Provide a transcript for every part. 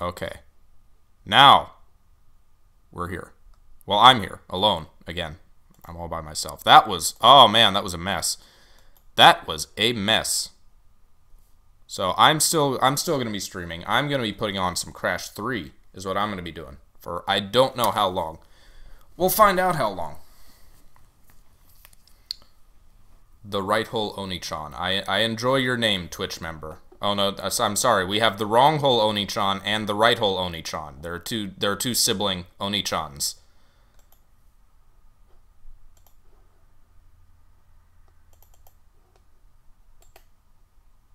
Okay. Now, we're here. Well, I'm here, alone, again. I'm all by myself. That was, oh man, that was a mess. That was a mess. So I'm still, I'm still going to be streaming. I'm going to be putting on some Crash 3, is what I'm going to be doing. For I don't know how long. We'll find out how long. The right hole Onichan. I, I enjoy your name, Twitch member. Oh no, I'm sorry. We have the wrong hole Onichan and the right hole Onichan. There are two there are two sibling Onichans.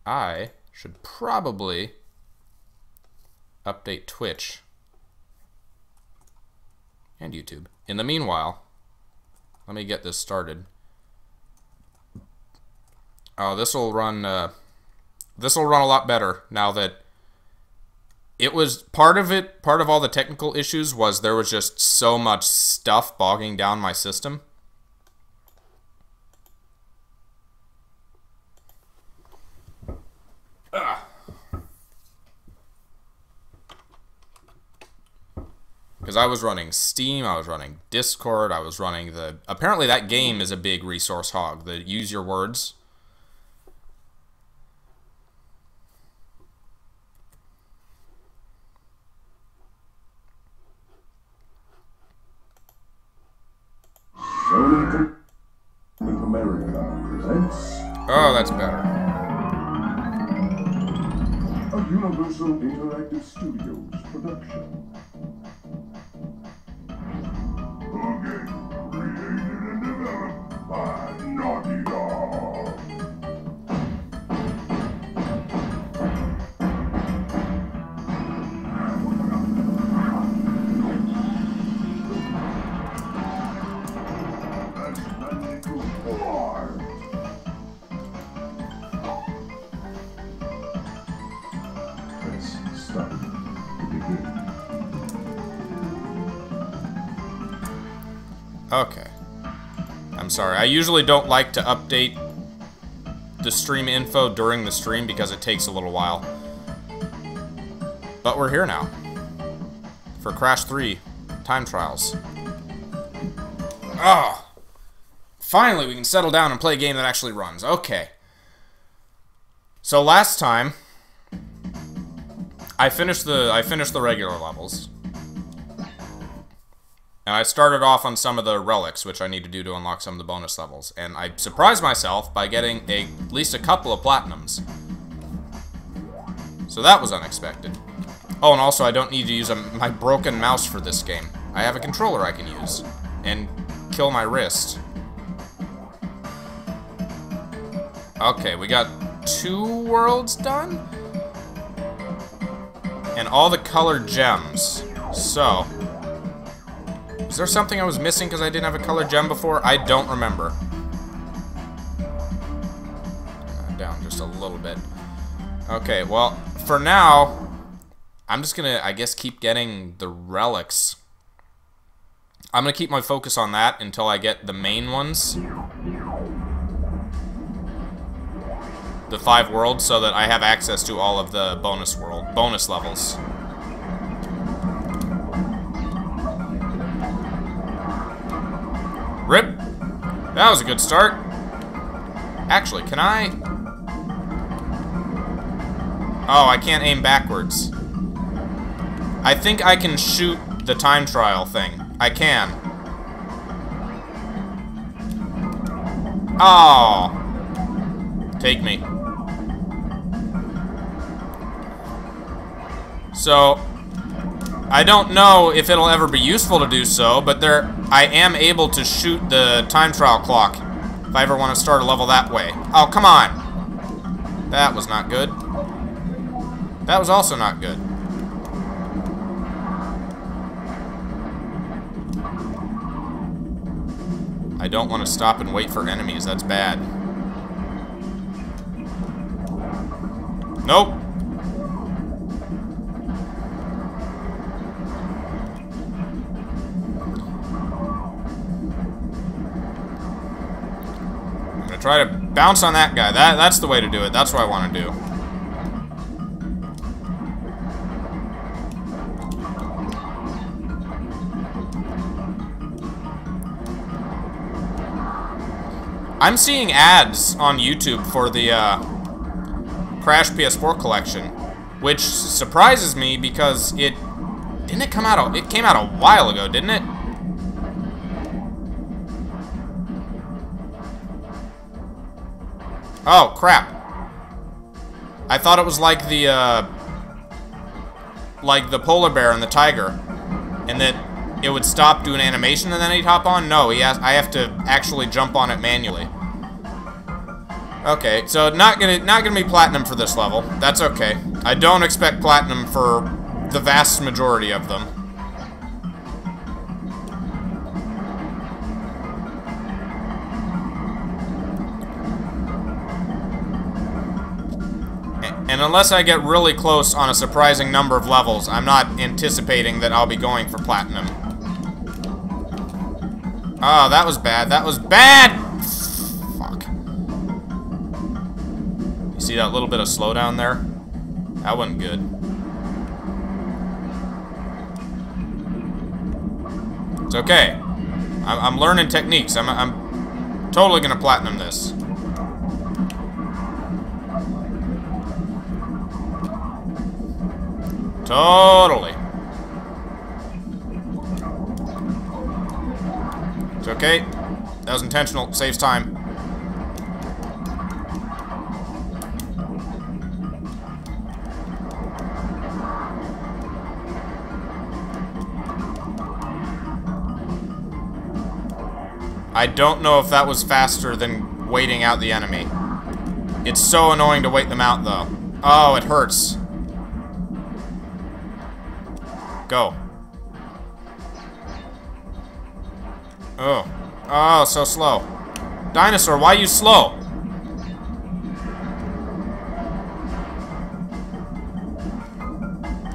I should probably update Twitch and YouTube. In the meanwhile, let me get this started. Oh, this will run. Uh, this will run a lot better now that it was part of it. Part of all the technical issues was there was just so much stuff bogging down my system. Ah. Because I was running Steam, I was running Discord, I was running the... Apparently that game is a big resource hog, the Use Your Words. America presents... Oh, that's better. A Universal Interactive Studios production. Okay. I'm sorry. I usually don't like to update the stream info during the stream because it takes a little while. But we're here now. For Crash 3 Time Trials. Oh! Finally, we can settle down and play a game that actually runs. Okay. So last time, I finished the I finished the regular levels. And I started off on some of the relics, which I need to do to unlock some of the bonus levels. And I surprised myself by getting a, at least a couple of platinums. So that was unexpected. Oh, and also I don't need to use a, my broken mouse for this game. I have a controller I can use. And kill my wrist. Okay, we got two worlds done? And all the colored gems. So, is there something I was missing because I didn't have a colored gem before? I don't remember. Uh, down just a little bit. Okay, well, for now, I'm just gonna, I guess, keep getting the relics. I'm gonna keep my focus on that until I get the main ones. The five worlds, so that I have access to all of the bonus world, bonus levels. Rip. That was a good start. Actually, can I... Oh, I can't aim backwards. I think I can shoot the time trial thing. I can. Oh. Take me. So, I don't know if it'll ever be useful to do so, but there, I am able to shoot the time trial clock if I ever want to start a level that way. Oh, come on! That was not good. That was also not good. I don't want to stop and wait for enemies. That's bad. Nope. Try to bounce on that guy. That That's the way to do it. That's what I want to do. I'm seeing ads on YouTube for the uh, Crash PS4 collection, which surprises me because it didn't it come out. A, it came out a while ago, didn't it? Oh crap! I thought it was like the uh, like the polar bear and the tiger, and that it would stop doing animation and then he'd hop on? No, he has, I have to actually jump on it manually. Okay, so not gonna not gonna be platinum for this level. That's okay. I don't expect platinum for the vast majority of them. And unless I get really close on a surprising number of levels, I'm not anticipating that I'll be going for platinum. Oh, that was bad. That was bad! Fuck. You see that little bit of slowdown there? That wasn't good. It's okay. I'm, I'm learning techniques. I'm, I'm totally gonna platinum this. Totally. It's okay. That was intentional. Saves time. I don't know if that was faster than waiting out the enemy. It's so annoying to wait them out, though. Oh, it hurts. Go. Oh. Oh, so slow. Dinosaur, why are you slow?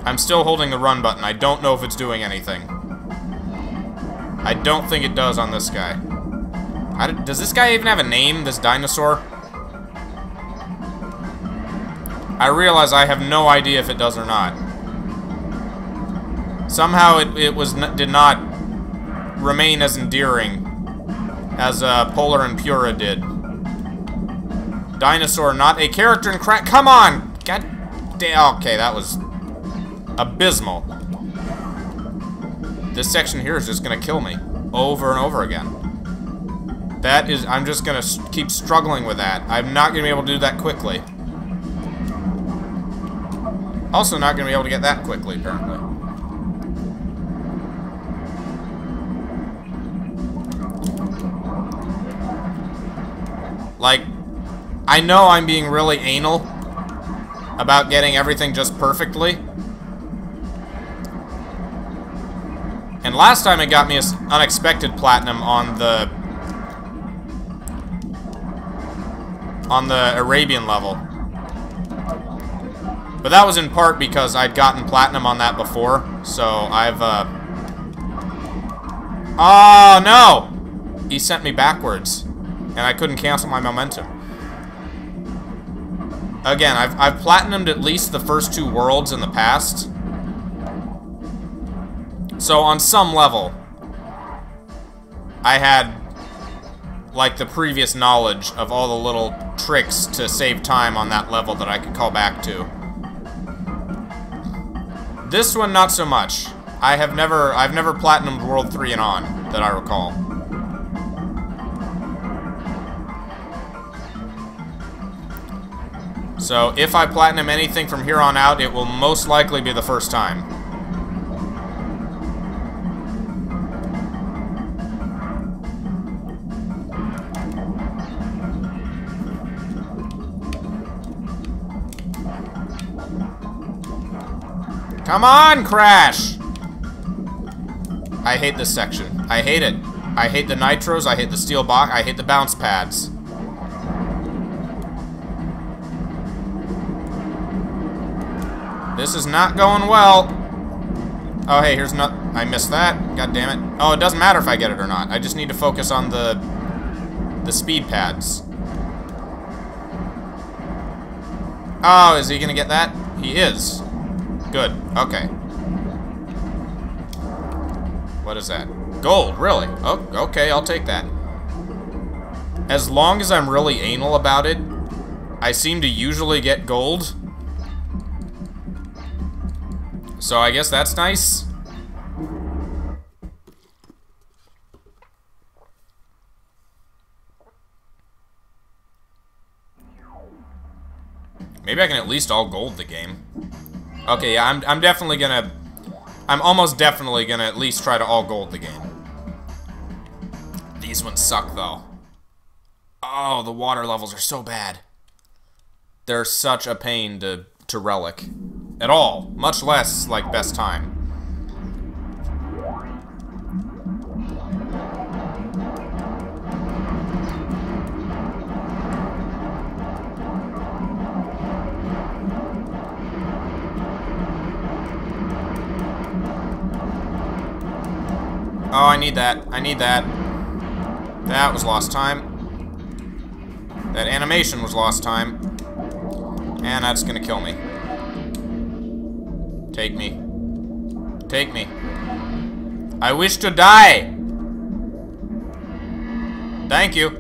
I'm still holding the run button. I don't know if it's doing anything. I don't think it does on this guy. Did, does this guy even have a name, this dinosaur? I realize I have no idea if it does or not. Somehow it, it was did not remain as endearing as uh, Polar and Pura did. Dinosaur, not a character in Crash. Come on! God damn. Okay, that was abysmal. This section here is just gonna kill me over and over again. That is, I'm just gonna keep struggling with that. I'm not gonna be able to do that quickly. Also not gonna be able to get that quickly, apparently. Like, I know I'm being really anal about getting everything just perfectly. And last time it got me an unexpected platinum on the... on the Arabian level. But that was in part because I'd gotten platinum on that before, so I've, uh... Oh, no! He sent me backwards and I couldn't cancel my momentum. Again, I've, I've platinumed at least the first two worlds in the past. So on some level, I had like the previous knowledge of all the little tricks to save time on that level that I could call back to. This one, not so much. I have never, I've never platinumed World 3 and on, that I recall. So if I platinum anything from here on out, it will most likely be the first time. Come on, Crash! I hate this section. I hate it. I hate the nitros, I hate the steel box, I hate the bounce pads. This is not going well. Oh, hey, here's not... I missed that. God damn it. Oh, it doesn't matter if I get it or not. I just need to focus on the... the speed pads. Oh, is he gonna get that? He is. Good. Okay. What is that? Gold, really? Oh, okay, I'll take that. as long as I'm really anal about it, I seem to usually get gold. So I guess that's nice. Maybe I can at least all gold the game. Okay, yeah, I'm, I'm definitely gonna... I'm almost definitely gonna at least try to all gold the game. These ones suck, though. Oh, the water levels are so bad. They're such a pain to, to relic. At all. Much less, like, best time. Oh, I need that. I need that. That was lost time. That animation was lost time. And that's gonna kill me. Take me. Take me. I wish to die! Thank you.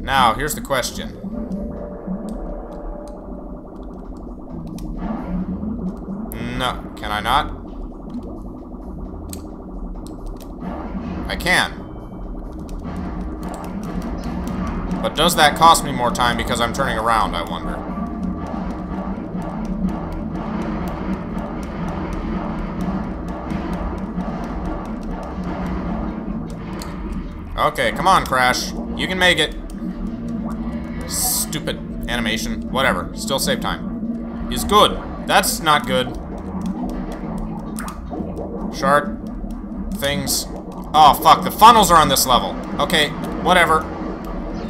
Now, here's the question. No, can I not? I can. But does that cost me more time because I'm turning around, I wonder? Okay, come on, Crash. You can make it. Stupid animation. Whatever. Still save time. Is good. That's not good. Shark. Things. Oh, fuck. The funnels are on this level. Okay, whatever.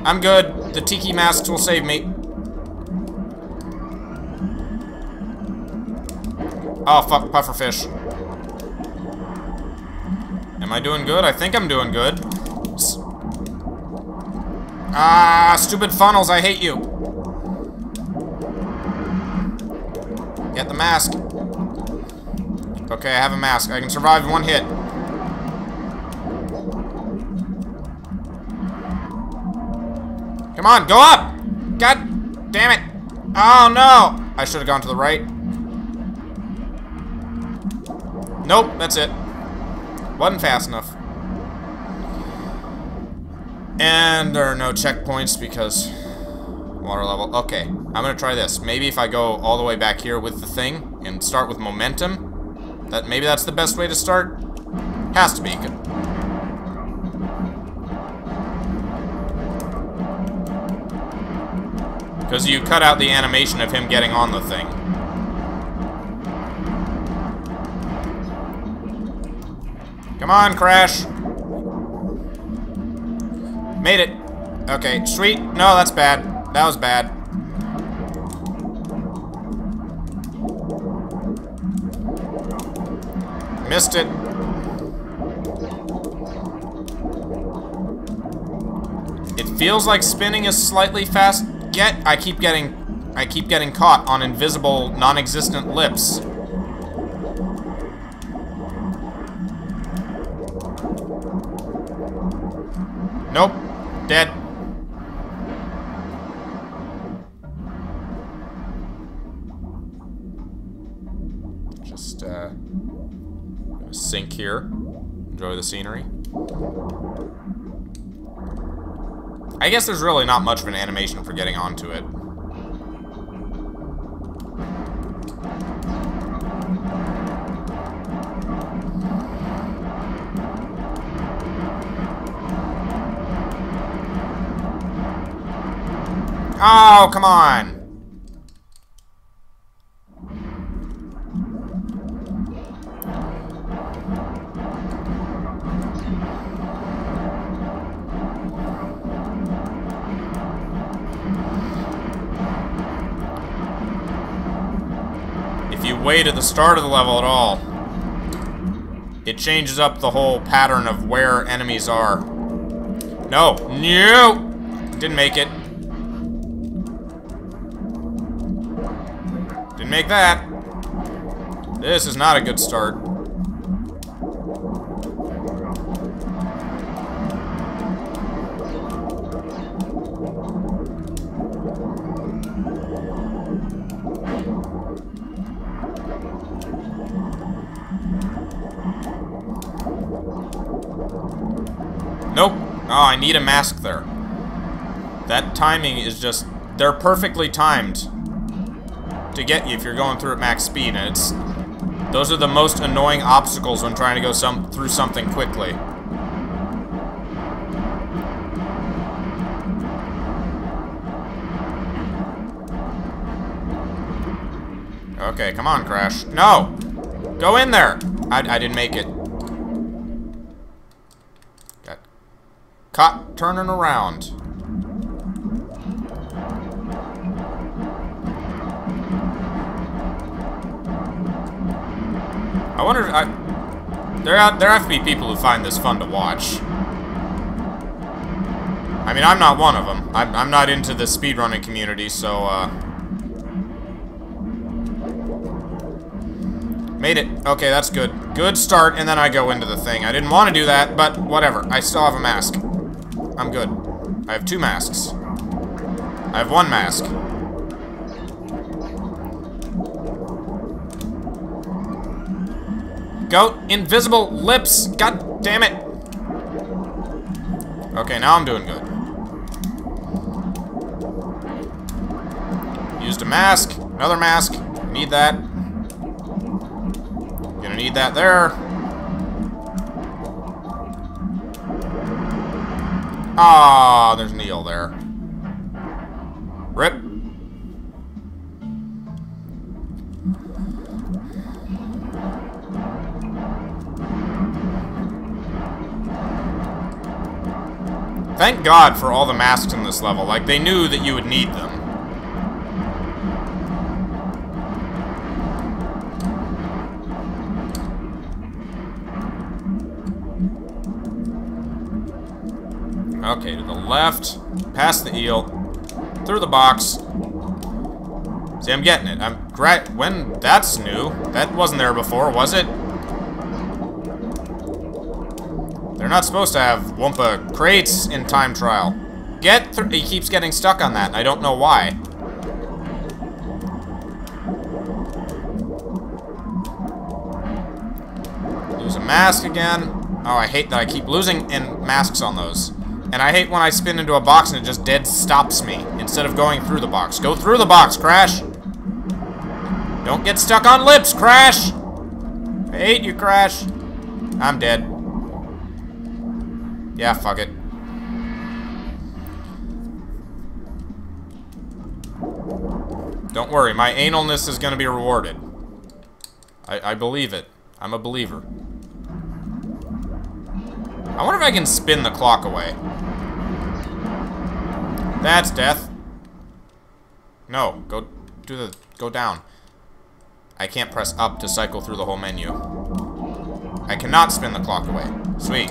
I'm good. The tiki masks will save me. Oh, fuck. Pufferfish. Am I doing good? I think I'm doing good. Ah, stupid funnels. I hate you. Get the mask. Okay, I have a mask. I can survive one hit. Come on, go up! God damn it! Oh no! I should have gone to the right. Nope, that's it. Wasn't fast enough. And there are no checkpoints because water level. Okay, I'm gonna try this. Maybe if I go all the way back here with the thing and start with momentum, that maybe that's the best way to start. Has to be. Because you cut out the animation of him getting on the thing. Come on, Crash. Made it. Okay, sweet. No, that's bad. That was bad. Missed it. It feels like spinning is slightly fast get, I keep getting, I keep getting caught on invisible, non-existent lips. Nope. Dead. Just, uh, sink here. Enjoy the scenery. I guess there's really not much of an animation for getting onto it. Oh, come on! Wait at the start of the level at all. It changes up the whole pattern of where enemies are. No! No! Didn't make it. Didn't make that. This is not a good start. Ah, I need a mask there. That timing is just... They're perfectly timed to get you if you're going through at max speed, and it's... Those are the most annoying obstacles when trying to go some through something quickly. Okay, come on, Crash. No! Go in there! I, I didn't make it. Got caught turning around. I wonder I... There, have, there have to be people who find this fun to watch. I mean, I'm not one of them. I'm, I'm not into the speedrunning community, so, uh... Made it. Okay, that's good. Good start, and then I go into the thing. I didn't want to do that, but whatever. I still have a mask. I'm good. I have two masks. I have one mask. Goat, Invisible lips! God damn it! Okay, now I'm doing good. Used a mask. Another mask. Need that. Gonna need that there. Ah, there's Neil there. Rip. Thank God for all the masks in this level. Like, they knew that you would need them. Okay, to the left, past the eel, through the box. See, I'm getting it. I'm great. When that's new. That wasn't there before, was it? They're not supposed to have Wumpa crates in time trial. Get through. He keeps getting stuck on that, I don't know why. Lose a mask again. Oh, I hate that I keep losing in masks on those. And I hate when I spin into a box and it just dead stops me instead of going through the box. Go through the box, Crash! Don't get stuck on lips, Crash! I hate you, Crash. I'm dead. Yeah, fuck it. Don't worry, my analness is gonna be rewarded. I, I believe it. I'm a believer. I wonder if I can spin the clock away. That's death. No, go do the go down. I can't press up to cycle through the whole menu. I cannot spin the clock away. Sweet.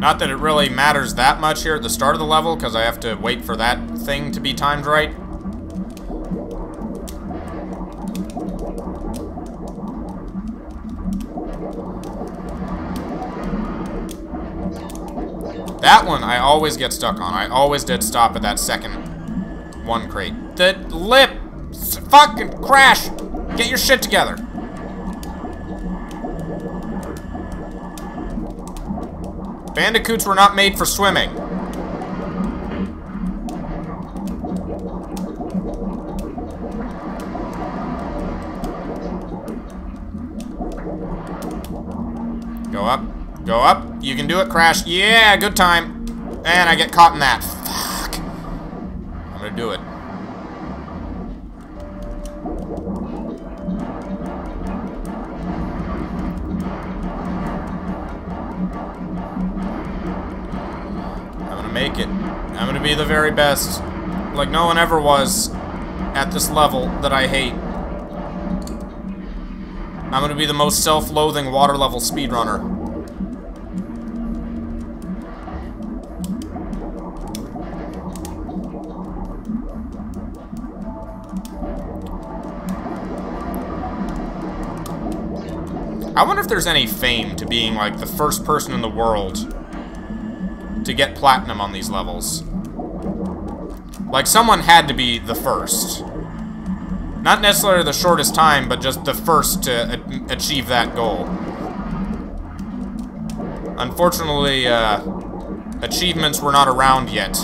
Not that it really matters that much here at the start of the level, because I have to wait for that thing to be timed right. That one I always get stuck on. I always did stop at that second one crate. The lip! Fucking crash! Get your shit together. Bandicoots were not made for swimming. Go up. Go up. You can do it, Crash. Yeah, good time. And I get caught in that. Fuck. I'm gonna do it. Be the very best. Like no one ever was at this level that I hate. I'm gonna be the most self-loathing water level speedrunner. I wonder if there's any fame to being like the first person in the world to get platinum on these levels. Like, someone had to be the first. Not necessarily the shortest time, but just the first to achieve that goal. Unfortunately, uh, achievements were not around yet.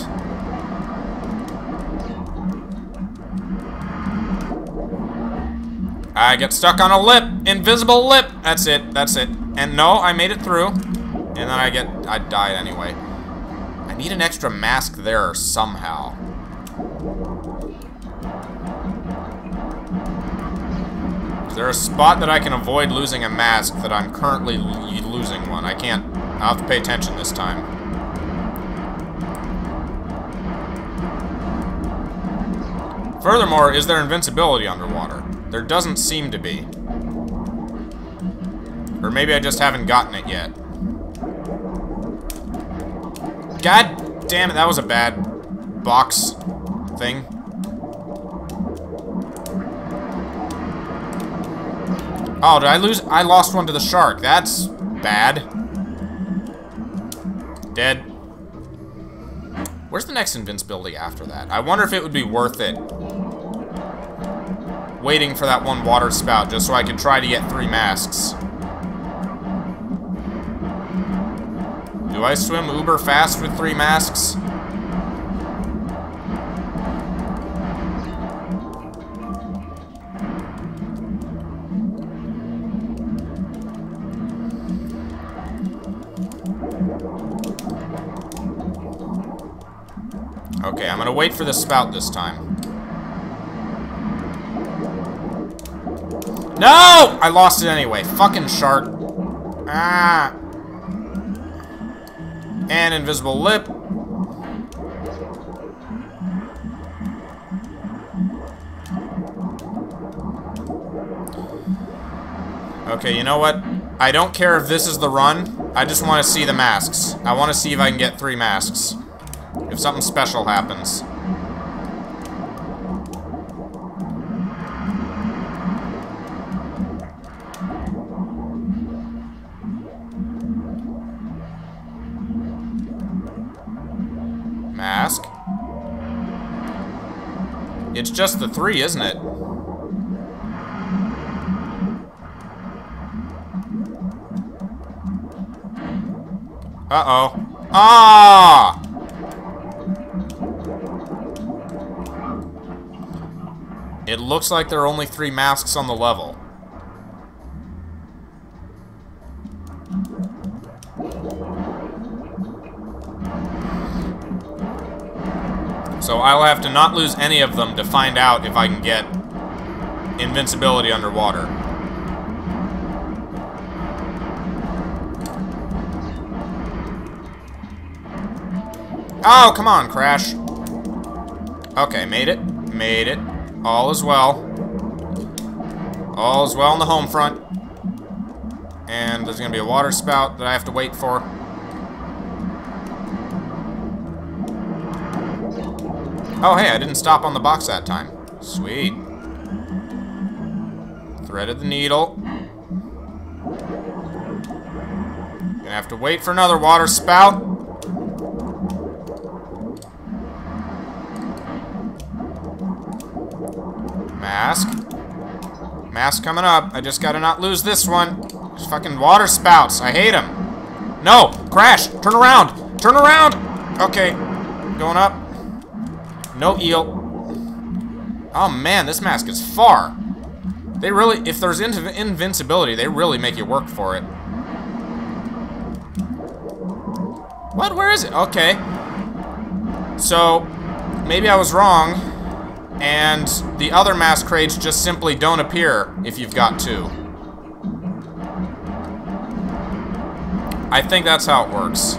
I get stuck on a lip! Invisible lip! That's it, that's it. And no, I made it through. And then I get... I died anyway. I need an extra mask there somehow. There a spot that I can avoid losing a mask that I'm currently losing one? I can't... I'll have to pay attention this time. Furthermore, is there invincibility underwater? There doesn't seem to be. Or maybe I just haven't gotten it yet. God damn it, that was a bad box thing. Oh, did I lose? I lost one to the shark. That's bad. Dead. Where's the next invincibility after that? I wonder if it would be worth it waiting for that one water spout just so I could try to get three masks. Do I swim uber fast with three masks? Okay, I'm gonna wait for the spout this time. No! I lost it anyway. Fucking shark. Ah. And invisible lip. Okay, you know what? I don't care if this is the run. I just want to see the masks. I want to see if I can get three masks. If something special happens. Mask. It's just the three, isn't it? Uh-oh. Ah! It looks like there are only three masks on the level. So I'll have to not lose any of them to find out if I can get invincibility underwater. Oh, come on, Crash. Okay, made it. Made it. All is well. All is well on the home front. And there's going to be a water spout that I have to wait for. Oh, hey, I didn't stop on the box that time. Sweet. Threaded the needle. Gonna have to wait for another water spout. Mask. Mask coming up. I just gotta not lose this one. These fucking water spouts. I hate them. No! Crash! Turn around! Turn around! Okay. Going up. No eel. Oh man, this mask is far. They really, if there's invincibility, they really make you work for it. What? Where is it? Okay. So, maybe I was wrong, and the other mask crates just simply don't appear if you've got two. I think that's how it works.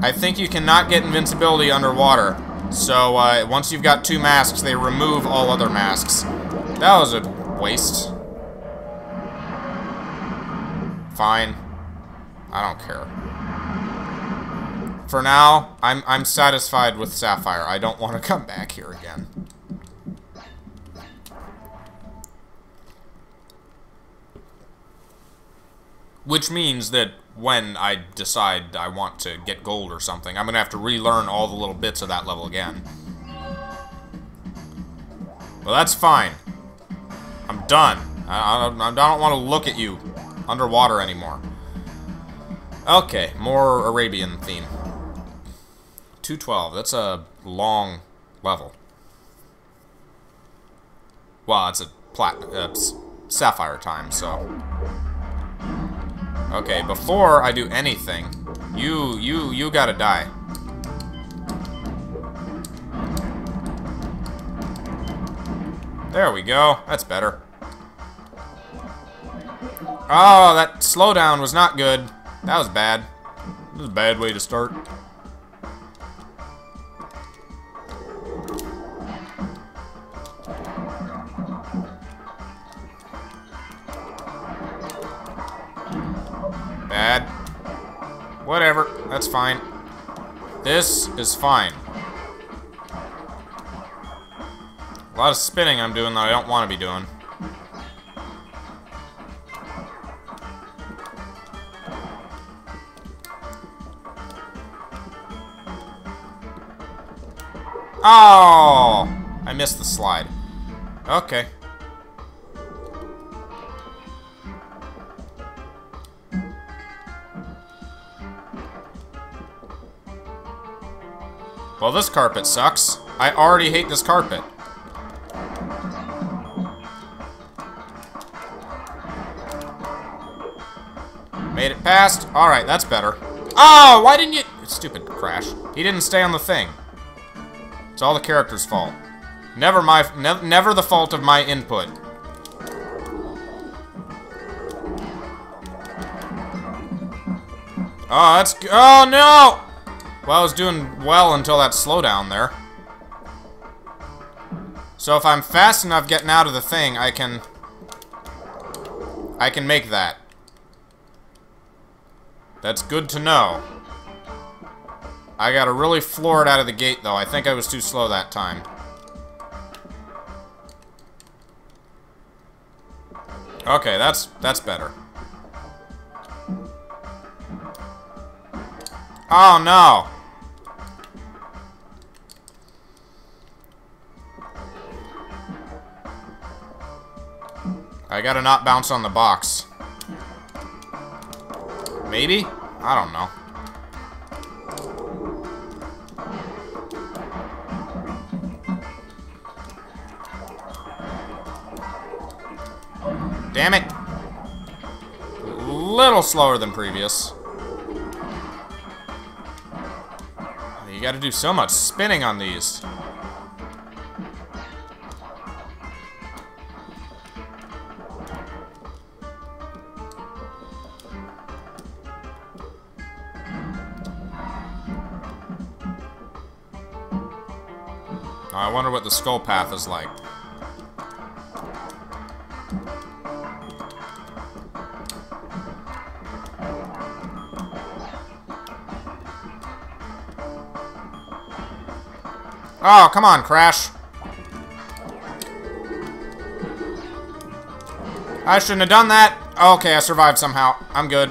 I think you cannot get invincibility underwater. So, uh, once you've got two masks, they remove all other masks. That was a waste. Fine. I don't care. For now, I'm, I'm satisfied with Sapphire. I don't want to come back here again. Which means that when I decide I want to get gold or something, I'm going to have to relearn all the little bits of that level again. Well, that's fine. I'm done. I, I, I don't want to look at you underwater anymore. Okay, more Arabian theme. 212. That's a long level. Well, it's a plat uh, sapphire time, so. Okay, before I do anything, you, you, you gotta die. There we go. That's better. Oh, that slowdown was not good. That was bad. This is a bad way to start. Fine. This is fine. A lot of spinning I'm doing that I don't want to be doing. Oh! I missed the slide. Okay. Well, this carpet sucks. I already hate this carpet. Made it past. Alright, that's better. Oh, why didn't you... Stupid crash. He didn't stay on the thing. It's all the character's fault. Never my... Ne never the fault of my input. Oh, that's... Oh, no! Well, I was doing well until that slowdown there. So if I'm fast enough getting out of the thing, I can... I can make that. That's good to know. I gotta really floor out of the gate, though. I think I was too slow that time. Okay, that's that's better. Oh, no! I gotta not bounce on the box. Maybe? I don't know. Damn it! A little slower than previous. You gotta do so much spinning on these. I wonder what the skull path is like. Oh, come on, Crash. I shouldn't have done that. Okay, I survived somehow. I'm good.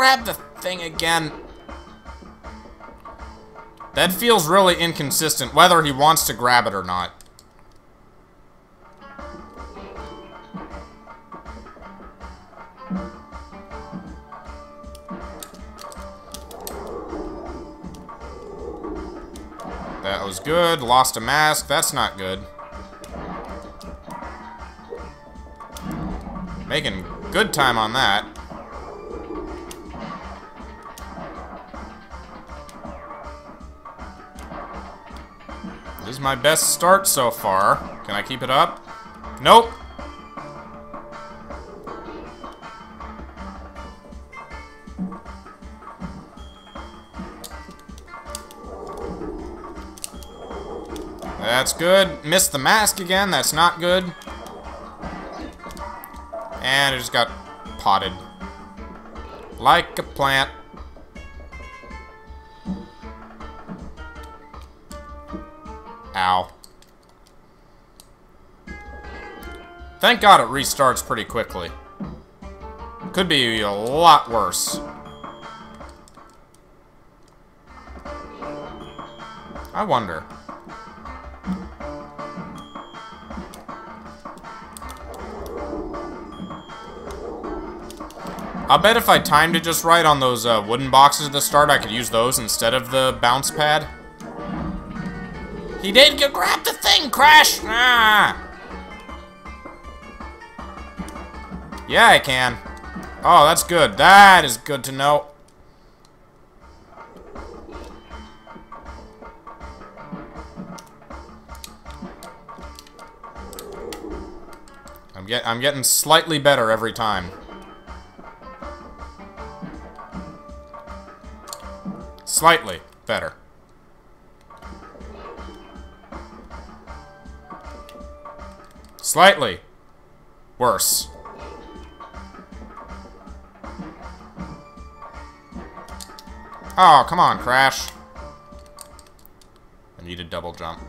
Grab the thing again. That feels really inconsistent, whether he wants to grab it or not. That was good. Lost a mask. That's not good. Making good time on that. My best start so far. Can I keep it up? Nope. That's good. Missed the mask again. That's not good. And it just got potted. Like a plant. Ow. Thank God it restarts pretty quickly. Could be a lot worse. I wonder. I'll bet if I timed it just right on those uh, wooden boxes at the start, I could use those instead of the bounce pad. He did get grab the thing, Crash! Ah! Yeah, I can. Oh, that's good. That is good to know. I'm get I'm getting slightly better every time. Slightly better. Slightly worse. Oh, come on, Crash. I need a double jump.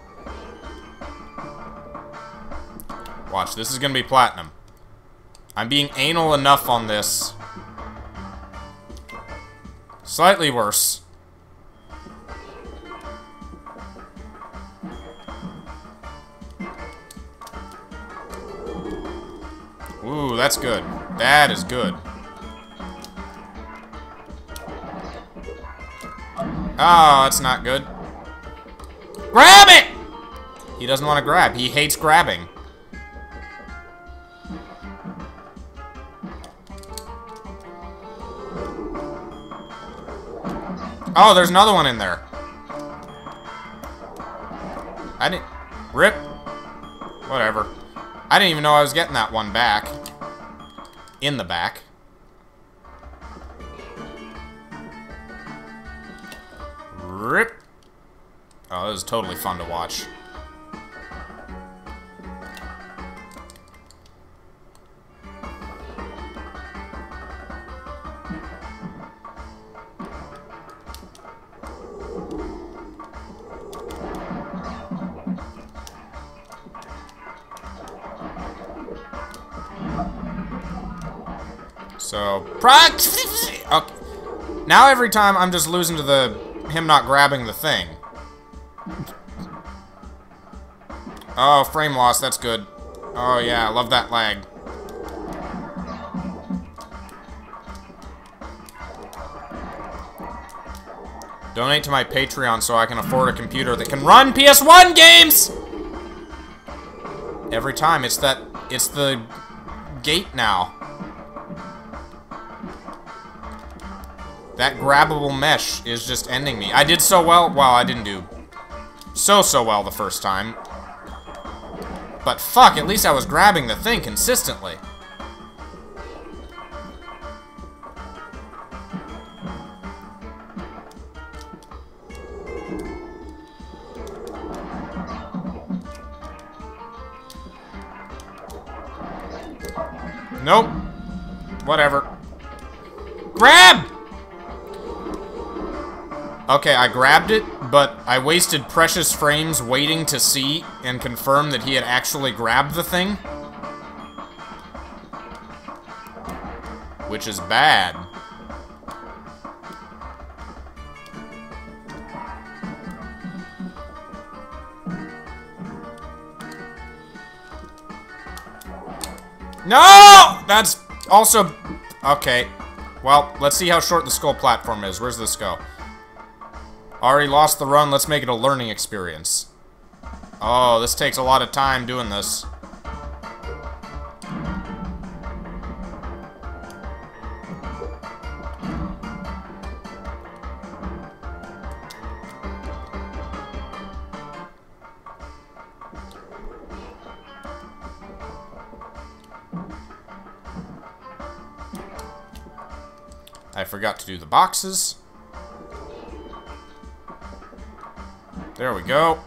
Watch, this is gonna be platinum. I'm being anal enough on this. Slightly worse. Ooh, that's good. That is good. Oh, that's not good. Grab it! He doesn't want to grab. He hates grabbing. Oh, there's another one in there. I didn't... Rip. Whatever. I didn't even know I was getting that one back. In the back. Rip. Oh, this is totally fun to watch. Prox. Okay. Now every time I'm just losing to the him not grabbing the thing. Oh, frame loss, that's good. Oh yeah, I love that lag. Donate to my Patreon so I can afford a computer that can run PS1 games! Every time, it's that, it's the gate now. That grabbable mesh is just ending me. I did so well. Well, I didn't do so, so well the first time. But fuck, at least I was grabbing the thing consistently. Nope. Whatever. Grab! Okay, I grabbed it, but I wasted precious frames waiting to see and confirm that he had actually grabbed the thing. Which is bad. No! That's also... Okay. Well, let's see how short the skull platform is. Where's this go? Already lost the run, let's make it a learning experience. Oh, this takes a lot of time doing this. I forgot to do the boxes. There we go.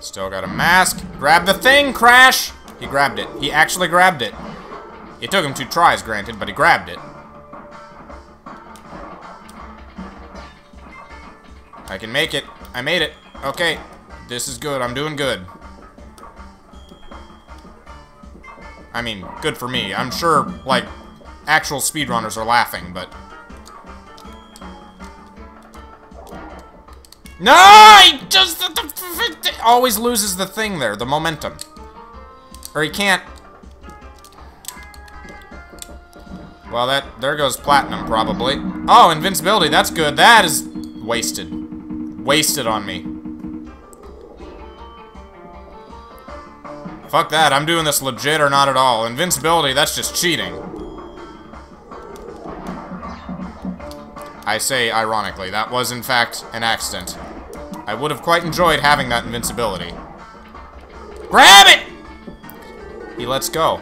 Still got a mask. Grab the thing, Crash! He grabbed it. He actually grabbed it. It took him two tries, granted, but he grabbed it. I can make it. I made it. Okay. This is good. I'm doing good. I mean, good for me. I'm sure, like, actual speedrunners are laughing, but... No! He just always loses the thing there, the momentum. Or he can't... Well, that there goes platinum, probably. Oh, invincibility, that's good. That is wasted. Wasted on me. Fuck that, I'm doing this legit or not at all. Invincibility, that's just cheating. I say ironically, that was in fact an accident. I would have quite enjoyed having that invincibility. Grab it! He lets go.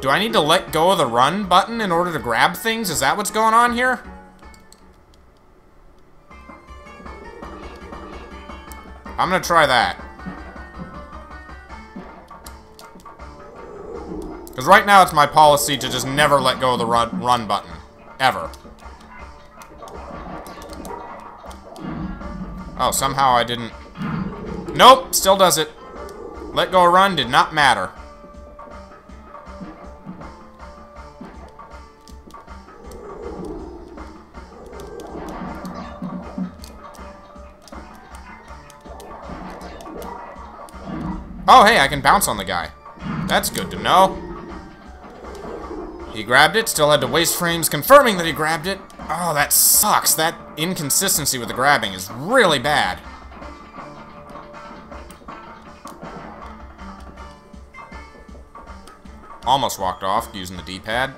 Do I need to let go of the run button in order to grab things? Is that what's going on here? I'm gonna try that. Because right now it's my policy to just never let go of the run, run button. Ever. Oh, somehow I didn't... Nope, still does it. Let go of run did not matter. Oh, hey, I can bounce on the guy. That's good to know. He grabbed it, still had to waste frames confirming that he grabbed it. Oh, that sucks. That inconsistency with the grabbing is really bad. Almost walked off using the D-pad.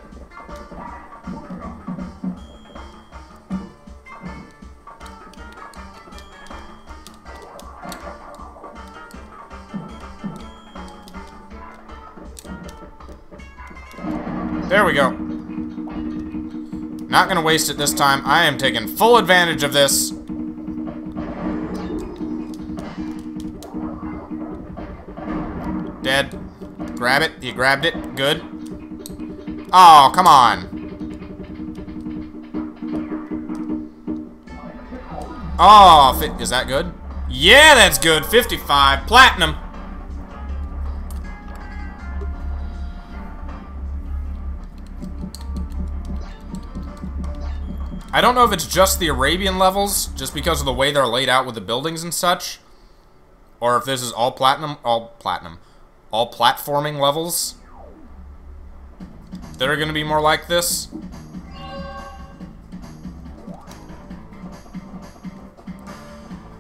There we go. Not gonna waste it this time. I am taking full advantage of this. Dead. Grab it. You grabbed it. Good. Oh, come on. Oh, is that good? Yeah, that's good. 55. Platinum. I don't know if it's just the Arabian levels, just because of the way they're laid out with the buildings and such, or if this is all platinum, all platinum, all platforming levels that are going to be more like this.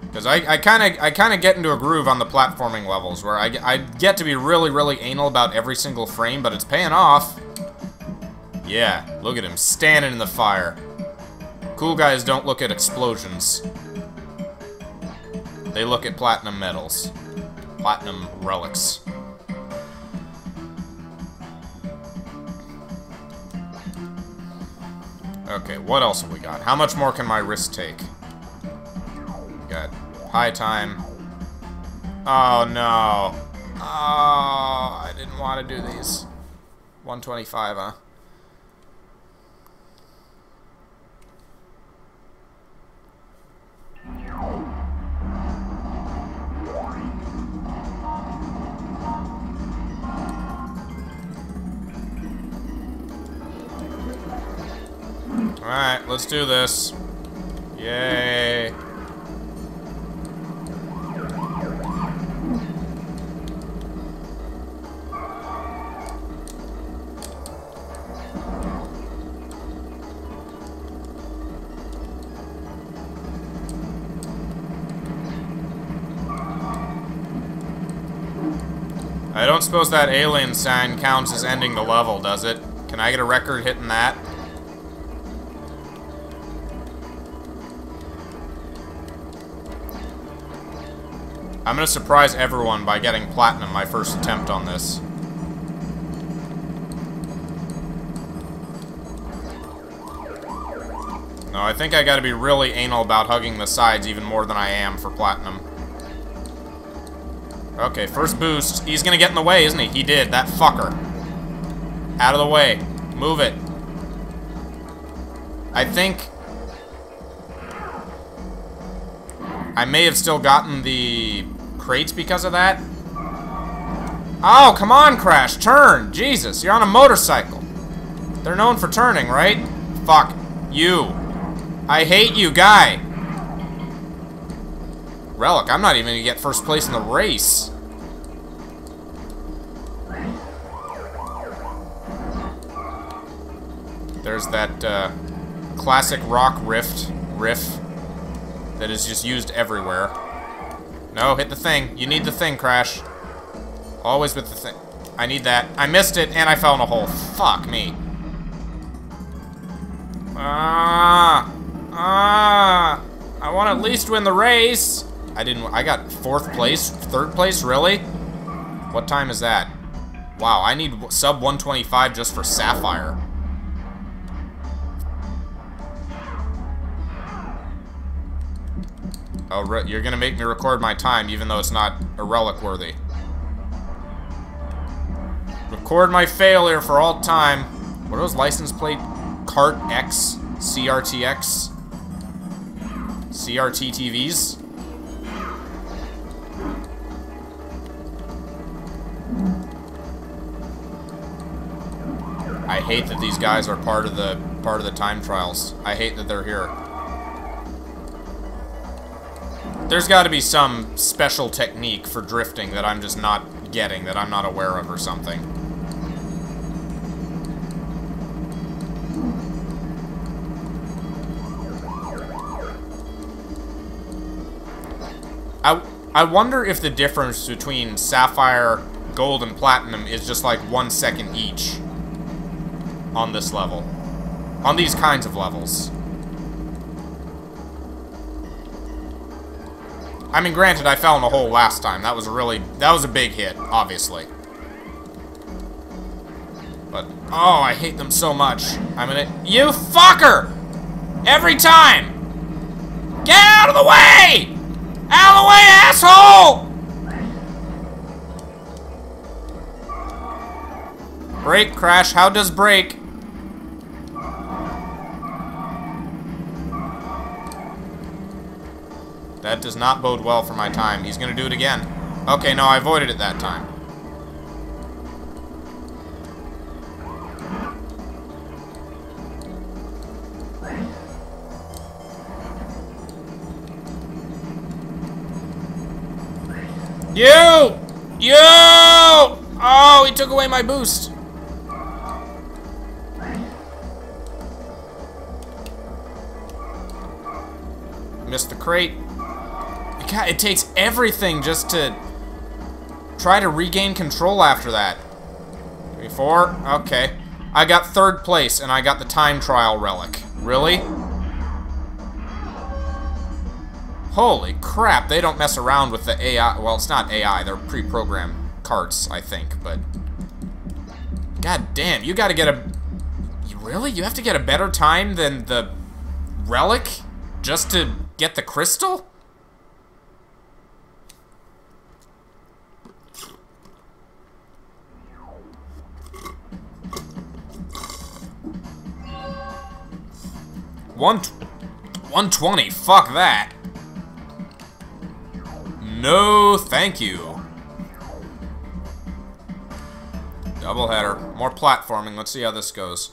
Because I kind of I kind of get into a groove on the platforming levels where I, I get to be really, really anal about every single frame, but it's paying off. Yeah, look at him standing in the fire. Cool guys don't look at explosions. They look at platinum medals. Platinum relics. Okay, what else have we got? How much more can my wrist take? We got high time. Oh, no. Oh, I didn't want to do these. 125, huh? Let's do this. Yay. I don't suppose that alien sign counts as ending the level, does it? Can I get a record hitting that? I'm gonna surprise everyone by getting platinum my first attempt on this. No, I think I gotta be really anal about hugging the sides even more than I am for platinum. Okay, first boost. He's gonna get in the way, isn't he? He did. That fucker. Out of the way. Move it. I think... I may have still gotten the crates because of that. Oh, come on, Crash. Turn. Jesus, you're on a motorcycle. They're known for turning, right? Fuck. You. I hate you, guy. Relic, I'm not even gonna get first place in the race. There's that uh, classic rock rift riff that is just used everywhere. No, hit the thing. You need the thing, Crash. Always with the thing. I need that. I missed it, and I fell in a hole. Fuck me. Ah! Ah! I want at least win the race. I didn't. I got fourth place, third place. Really? What time is that? Wow, I need sub 125 just for Sapphire. Oh, you're gonna make me record my time, even though it's not a relic worthy. Record my failure for all time. What are those license plate? Cart X, CRTX, CRT TVs. I hate that these guys are part of the part of the time trials. I hate that they're here. There's got to be some special technique for drifting that I'm just not getting, that I'm not aware of or something. I, I wonder if the difference between Sapphire, Gold, and Platinum is just like one second each on this level. On these kinds of levels. I mean, granted, I fell in a hole last time. That was a really... That was a big hit, obviously. But, oh, I hate them so much. I'm gonna... You fucker! Every time! Get out of the way! Out of the way, asshole! Brake crash. How does brake? That does not bode well for my time. He's gonna do it again. Okay, no, I avoided it that time. You! You! Oh, he took away my boost. Missed the crate. God, it takes everything just to try to regain control after that. Three, four, okay. I got third place, and I got the time trial relic. Really? Holy crap, they don't mess around with the AI. Well, it's not AI, they're pre-programmed carts, I think, but... God damn, you gotta get a... Really? You have to get a better time than the relic just to get the crystal? One... 120, fuck that. No, thank you. Doubleheader. More platforming. Let's see how this goes.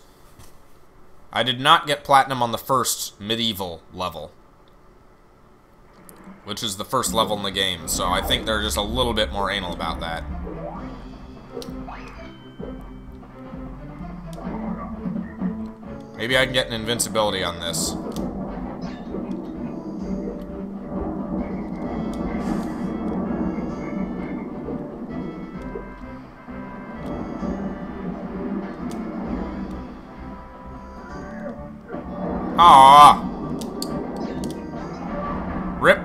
I did not get platinum on the first medieval level. Which is the first level in the game, so I think they're just a little bit more anal about that. Maybe I can get an invincibility on this. Ah. Rip.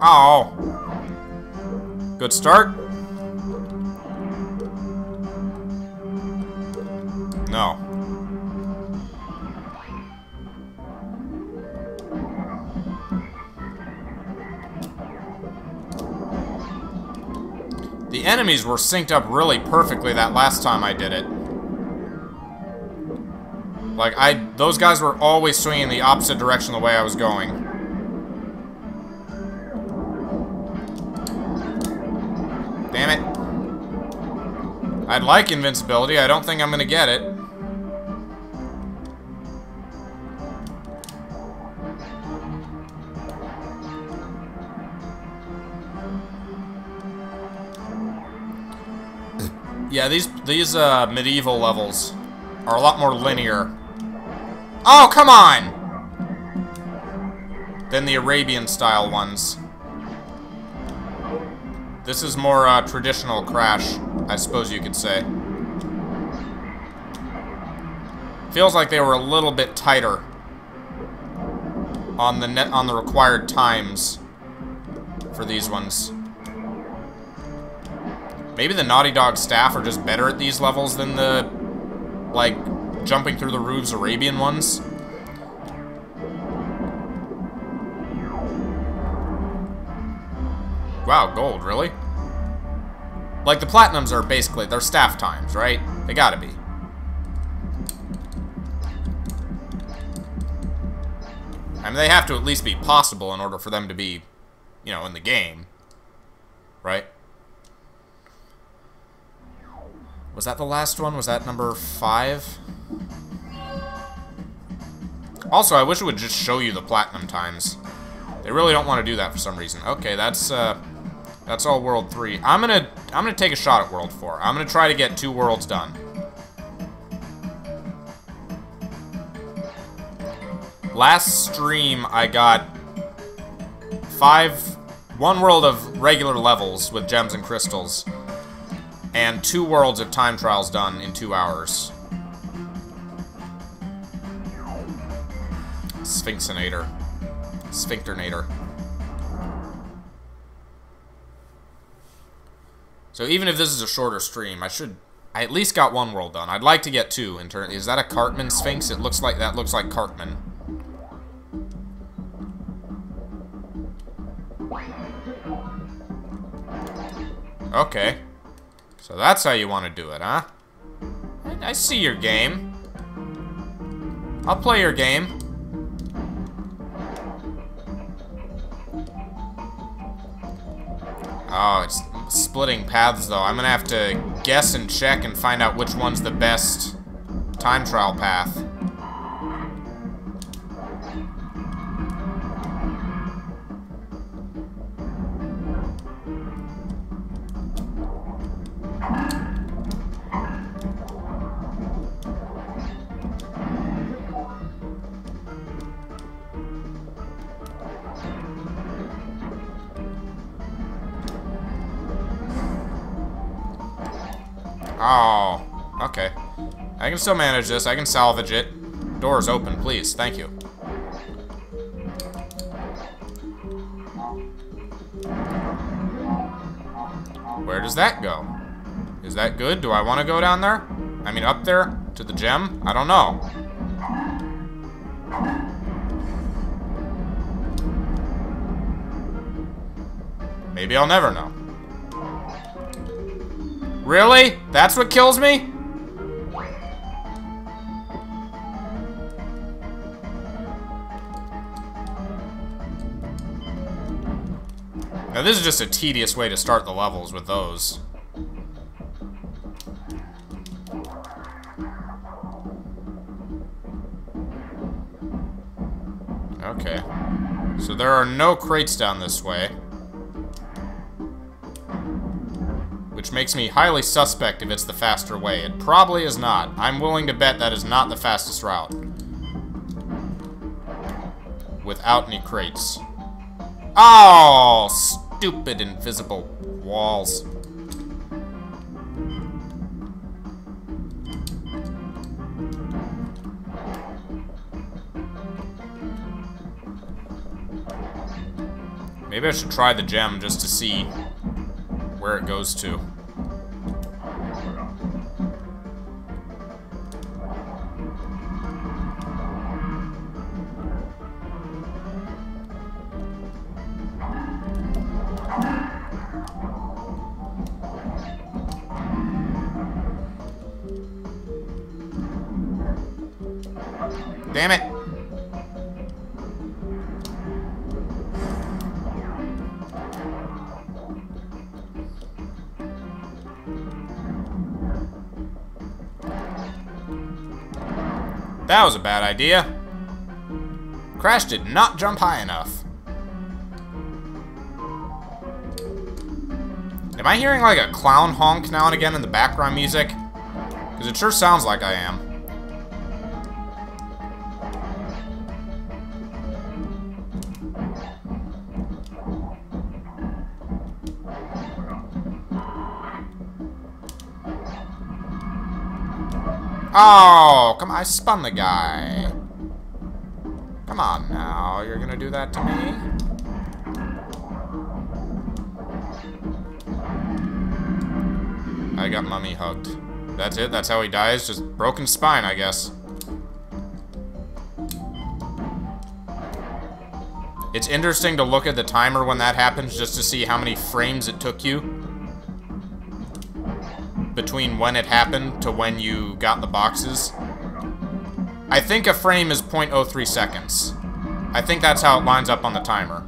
Oh. Good start. Enemies were synced up really perfectly that last time I did it. Like, I, those guys were always swinging the opposite direction the way I was going. Damn it. I'd like invincibility, I don't think I'm gonna get it. Yeah, these these uh, medieval levels are a lot more linear. Oh, come on! Than the Arabian style ones. This is more uh, traditional Crash, I suppose you could say. Feels like they were a little bit tighter on the net on the required times for these ones. Maybe the Naughty Dog staff are just better at these levels than the, like, jumping through the roofs Arabian ones. Wow, gold, really? Like, the Platinums are basically, they're staff times, right? They gotta be. I mean, they have to at least be possible in order for them to be, you know, in the game. Right? Was that the last one? Was that number five? Also, I wish it would just show you the platinum times. They really don't want to do that for some reason. Okay, that's uh, that's all World 3. I'm gonna I'm gonna take a shot at World 4. I'm gonna try to get two worlds done. Last stream, I got five, one world of regular levels with gems and crystals and two worlds of time trials done in two hours. Sphynxinator. Sphincternator. So even if this is a shorter stream, I should... I at least got one world done. I'd like to get two in turn. Is that a Cartman Sphinx? It looks like that looks like Cartman. Okay. So that's how you want to do it, huh? I see your game. I'll play your game. Oh, it's splitting paths, though. I'm gonna have to guess and check and find out which one's the best time trial path. Oh, okay. I can still manage this. I can salvage it. Doors open, please. Thank you. Where does that go? Is that good? Do I want to go down there? I mean, up there? To the gem? I don't know. Maybe I'll never know. Really? That's what kills me? Now this is just a tedious way to start the levels with those. Okay. So there are no crates down this way. Which makes me highly suspect if it's the faster way. It probably is not. I'm willing to bet that is not the fastest route. Without any crates. Oh, stupid invisible walls. Maybe I should try the gem just to see where it goes to. That was a bad idea. Crash did not jump high enough. Am I hearing like a clown honk now and again in the background music? Because it sure sounds like I am. Oh, come on, I spun the guy. Come on now, you're gonna do that to me? I got mummy hugged. That's it? That's how he dies? Just broken spine, I guess. It's interesting to look at the timer when that happens just to see how many frames it took you between when it happened to when you got the boxes. I think a frame is 0.03 seconds. I think that's how it lines up on the timer.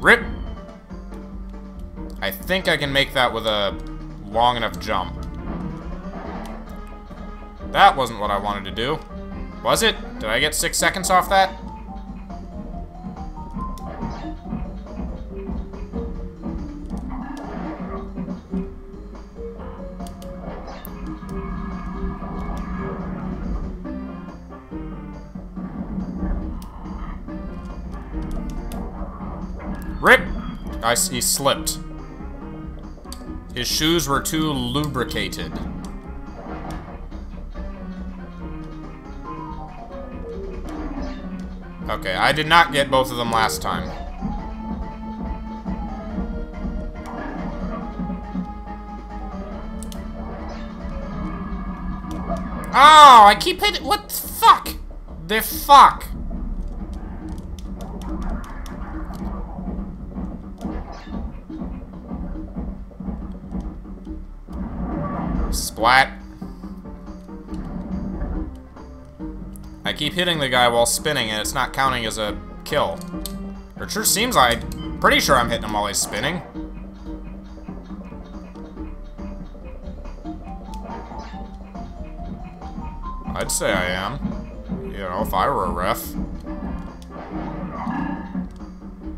Rip! I think I can make that with a long enough jump. That wasn't what I wanted to do. Was it? Did I get six seconds off that? Rip! I, he slipped. His shoes were too lubricated. Okay, I did not get both of them last time. Oh, I keep hitting- what the fuck? The fuck? Splat. I keep hitting the guy while spinning and it's not counting as a kill. It sure seems like... Pretty sure I'm hitting him while he's spinning. I'd say I am. You know, if I were a ref.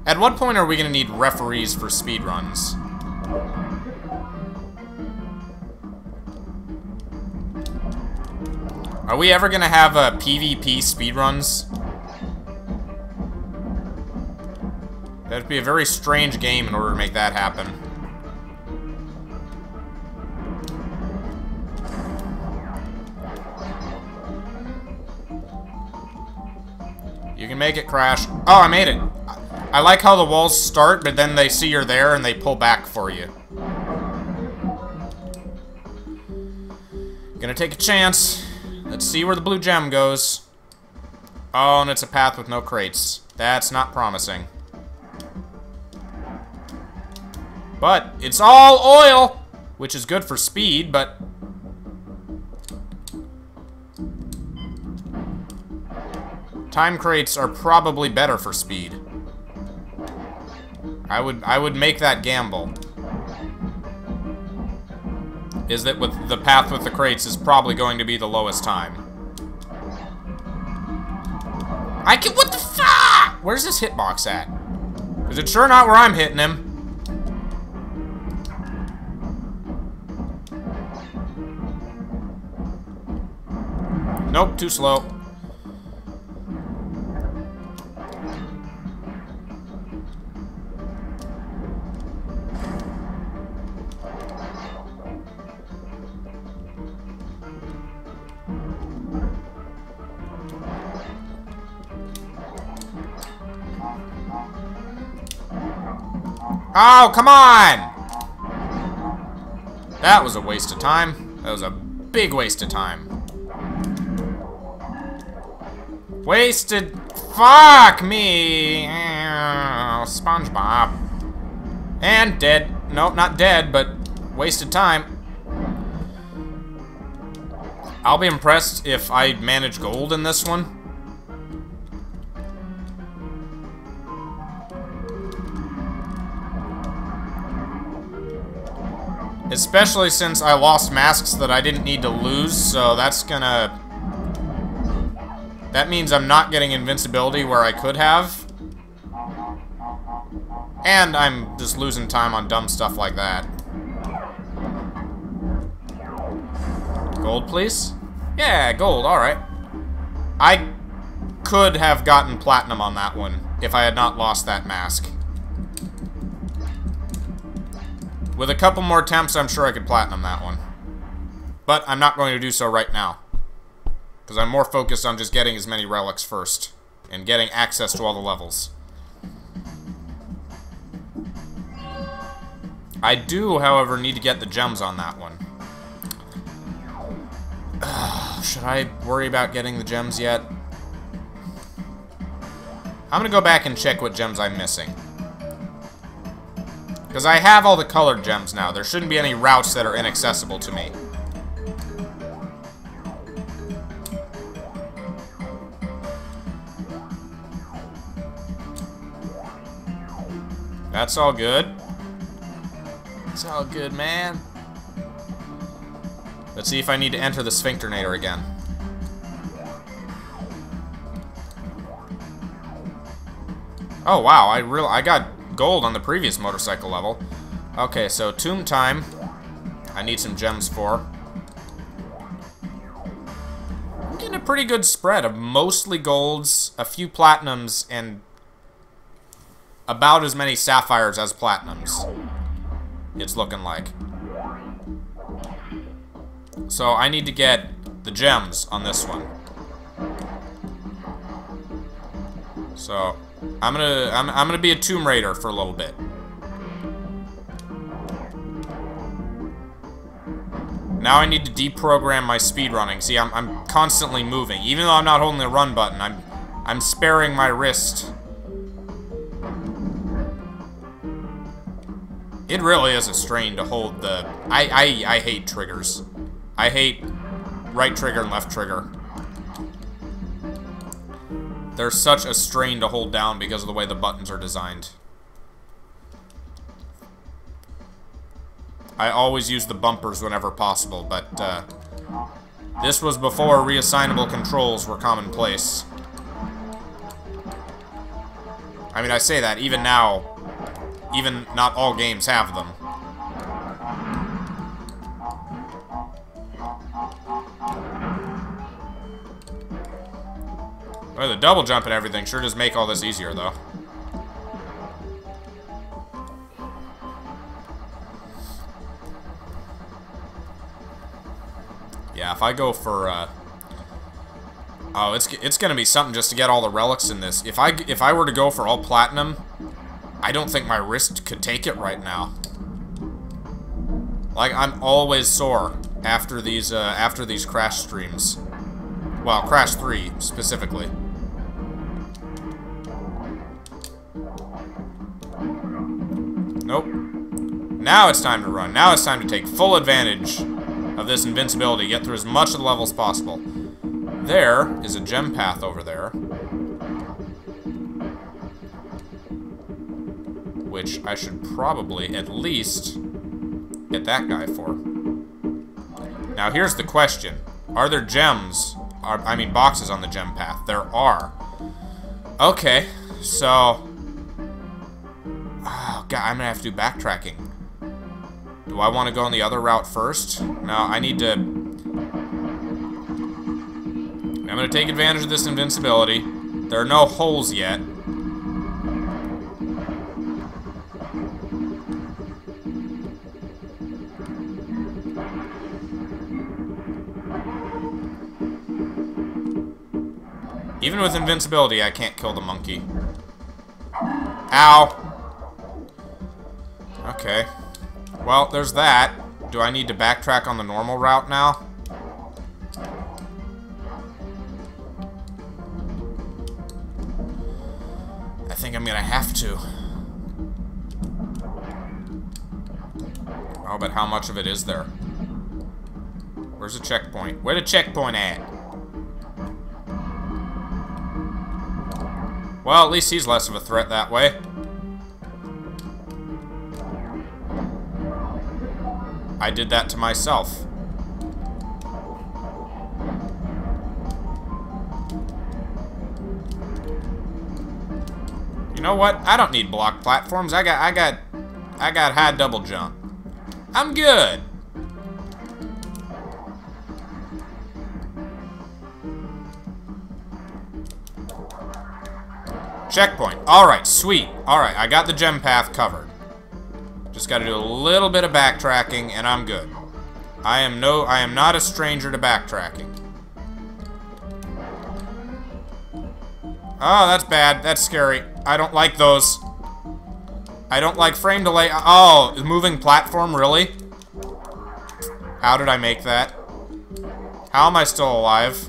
At what point are we gonna need referees for speedruns? Are we ever gonna have uh, a PvP speedruns? That'd be a very strange game in order to make that happen. You can make it crash. Oh, I made it. I like how the walls start, but then they see you're there and they pull back for you. Gonna take a chance. Let's see where the blue gem goes. Oh, and it's a path with no crates. That's not promising. But it's all oil, which is good for speed, but... Time crates are probably better for speed. I would I would make that gamble is that with the path with the crates is probably going to be the lowest time. I can- what the fuck? Where's this hitbox at? Is it sure not where I'm hitting him? Nope, too slow. Oh, come on! That was a waste of time. That was a big waste of time. Wasted... Fuck me! Oh, SpongeBob. And dead. Nope, not dead, but wasted time. I'll be impressed if I manage gold in this one. Especially since I lost masks that I didn't need to lose, so that's gonna... That means I'm not getting invincibility where I could have. And I'm just losing time on dumb stuff like that. Gold, please? Yeah, gold, alright. I could have gotten platinum on that one if I had not lost that mask. With a couple more attempts, I'm sure I could platinum that one. But I'm not going to do so right now. Because I'm more focused on just getting as many relics first. And getting access to all the levels. I do, however, need to get the gems on that one. should I worry about getting the gems yet? I'm gonna go back and check what gems I'm missing. Because I have all the colored gems now. There shouldn't be any routes that are inaccessible to me. That's all good. It's all good, man. Let's see if I need to enter the Sphincternator again. Oh, wow, I real I got gold on the previous motorcycle level. Okay, so Tomb Time. I need some gems for. I'm getting a pretty good spread of mostly golds, a few platinums, and about as many sapphires as platinums. It's looking like. So I need to get the gems on this one. So I'm gonna I'm, I'm gonna be a Tomb Raider for a little bit. Now I need to deprogram my speedrunning. See, I'm, I'm constantly moving. Even though I'm not holding the run button, I'm I'm sparing my wrist. It really is a strain to hold the... I, I, I hate triggers. I hate right trigger and left trigger. They're such a strain to hold down because of the way the buttons are designed. I always use the bumpers whenever possible, but uh, this was before reassignable controls were commonplace. I mean, I say that, even now, even not all games have them. Well, the double jump and everything sure does make all this easier, though. Yeah, if I go for, uh... Oh, it's, it's gonna be something just to get all the relics in this. If I, if I were to go for all platinum, I don't think my wrist could take it right now. Like, I'm always sore after these, uh, after these crash streams. Well, Crash 3, specifically. Nope. Now it's time to run. Now it's time to take full advantage of this invincibility. Get through as much of the level as possible. There is a gem path over there. Which I should probably at least get that guy for. Now here's the question. Are there gems, are, I mean boxes on the gem path? There are. Okay, so God, I'm gonna have to do backtracking. Do I want to go on the other route first? No, I need to... I'm gonna take advantage of this invincibility. There are no holes yet. Even with invincibility, I can't kill the monkey. Ow! Okay. Well, there's that. Do I need to backtrack on the normal route now? I think I'm gonna have to. Oh, but how much of it is there? Where's the checkpoint? Where the checkpoint at? Well, at least he's less of a threat that way. I did that to myself. You know what? I don't need block platforms. I got I got I got high double jump. I'm good. Checkpoint. Alright, sweet. Alright, I got the gem path covered. Just gotta do a little bit of backtracking and I'm good. I am no I am not a stranger to backtracking. Oh, that's bad. That's scary. I don't like those. I don't like frame delay. Oh, moving platform, really? How did I make that? How am I still alive?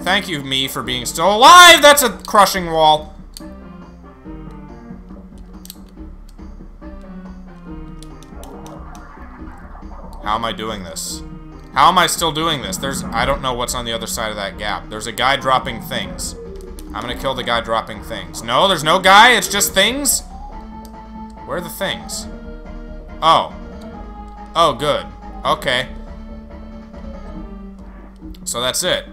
Thank you, me, for being still alive! That's a crushing wall. How am I doing this? How am I still doing this? There's- I don't know what's on the other side of that gap. There's a guy dropping things. I'm gonna kill the guy dropping things. No, there's no guy, it's just things? Where are the things? Oh. Oh, good. Okay. So that's it.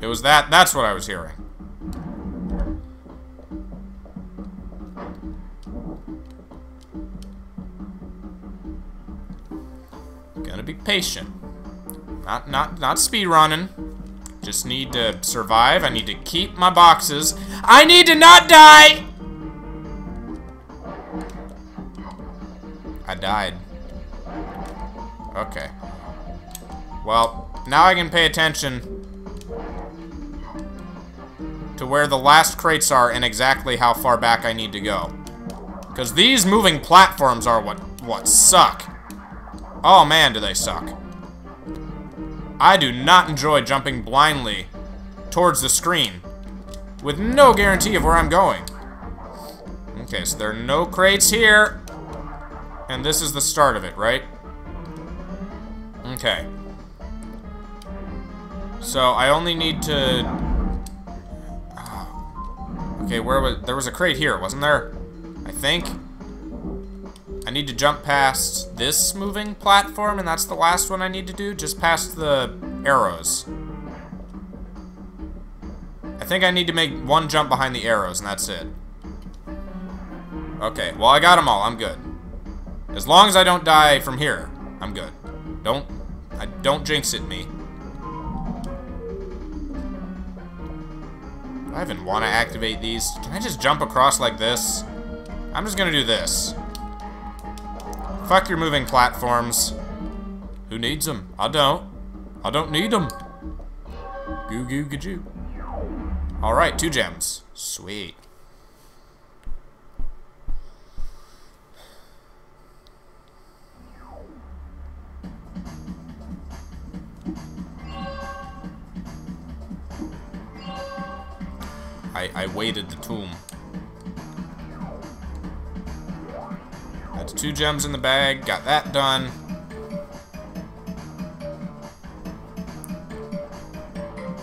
It was that, that's what I was hearing. Be patient. Not, not, not speed running. Just need to survive. I need to keep my boxes. I need to not die! I died. Okay. Well, now I can pay attention to where the last crates are and exactly how far back I need to go. Because these moving platforms are what, what suck. Oh man, do they suck. I do not enjoy jumping blindly towards the screen with no guarantee of where I'm going. Okay, so there are no crates here. And this is the start of it, right? Okay. So I only need to... Ah. Okay, where was... There was a crate here, wasn't there? I think. I need to jump past this moving platform, and that's the last one I need to do, just past the arrows. I think I need to make one jump behind the arrows, and that's it. Okay, well, I got them all. I'm good. As long as I don't die from here, I'm good. Don't... I don't jinx it me. I even want to activate these? Can I just jump across like this? I'm just gonna do this. Fuck your moving platforms. Who needs them? I don't. I don't need them. Goo goo goo Alright, two gems. Sweet. I, I weighted the tomb. That's two gems in the bag. Got that done.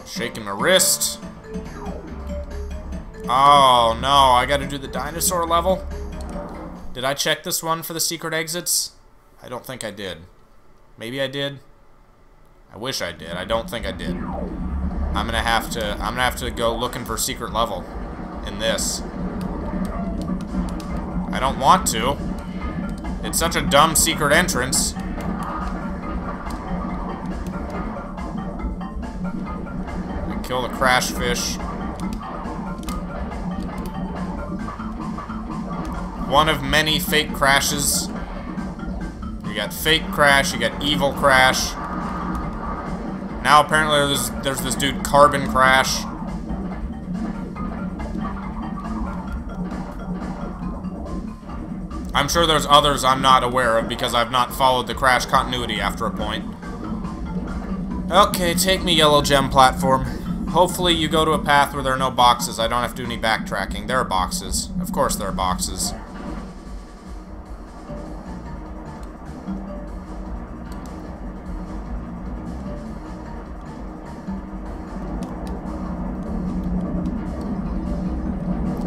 Shaking my wrist. Oh, no. I gotta do the dinosaur level? Did I check this one for the secret exits? I don't think I did. Maybe I did. I wish I did. I don't think I did. I'm gonna have to I'm gonna have to go looking for secret level in this. I don't want to. It's such a dumb secret entrance. I kill the crash fish. One of many fake crashes. You got fake crash, you got evil crash. Now apparently there's, there's this dude Carbon Crash. I'm sure there's others I'm not aware of because I've not followed the Crash continuity after a point. Okay, take me yellow gem platform. Hopefully you go to a path where there are no boxes. I don't have to do any backtracking. There are boxes. Of course there are boxes.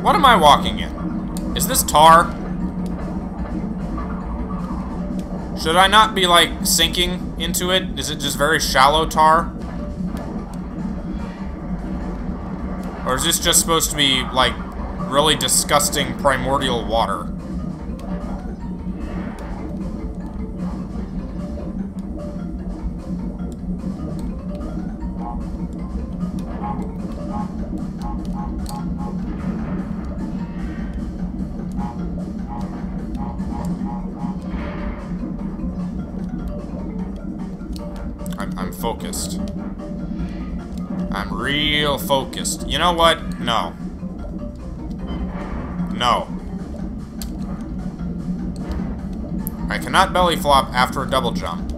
What am I walking in? Is this tar? Should I not be, like, sinking into it? Is it just very shallow tar? Or is this just supposed to be, like, really disgusting primordial water? Focused. You know what? No. No. I cannot belly flop after a double jump.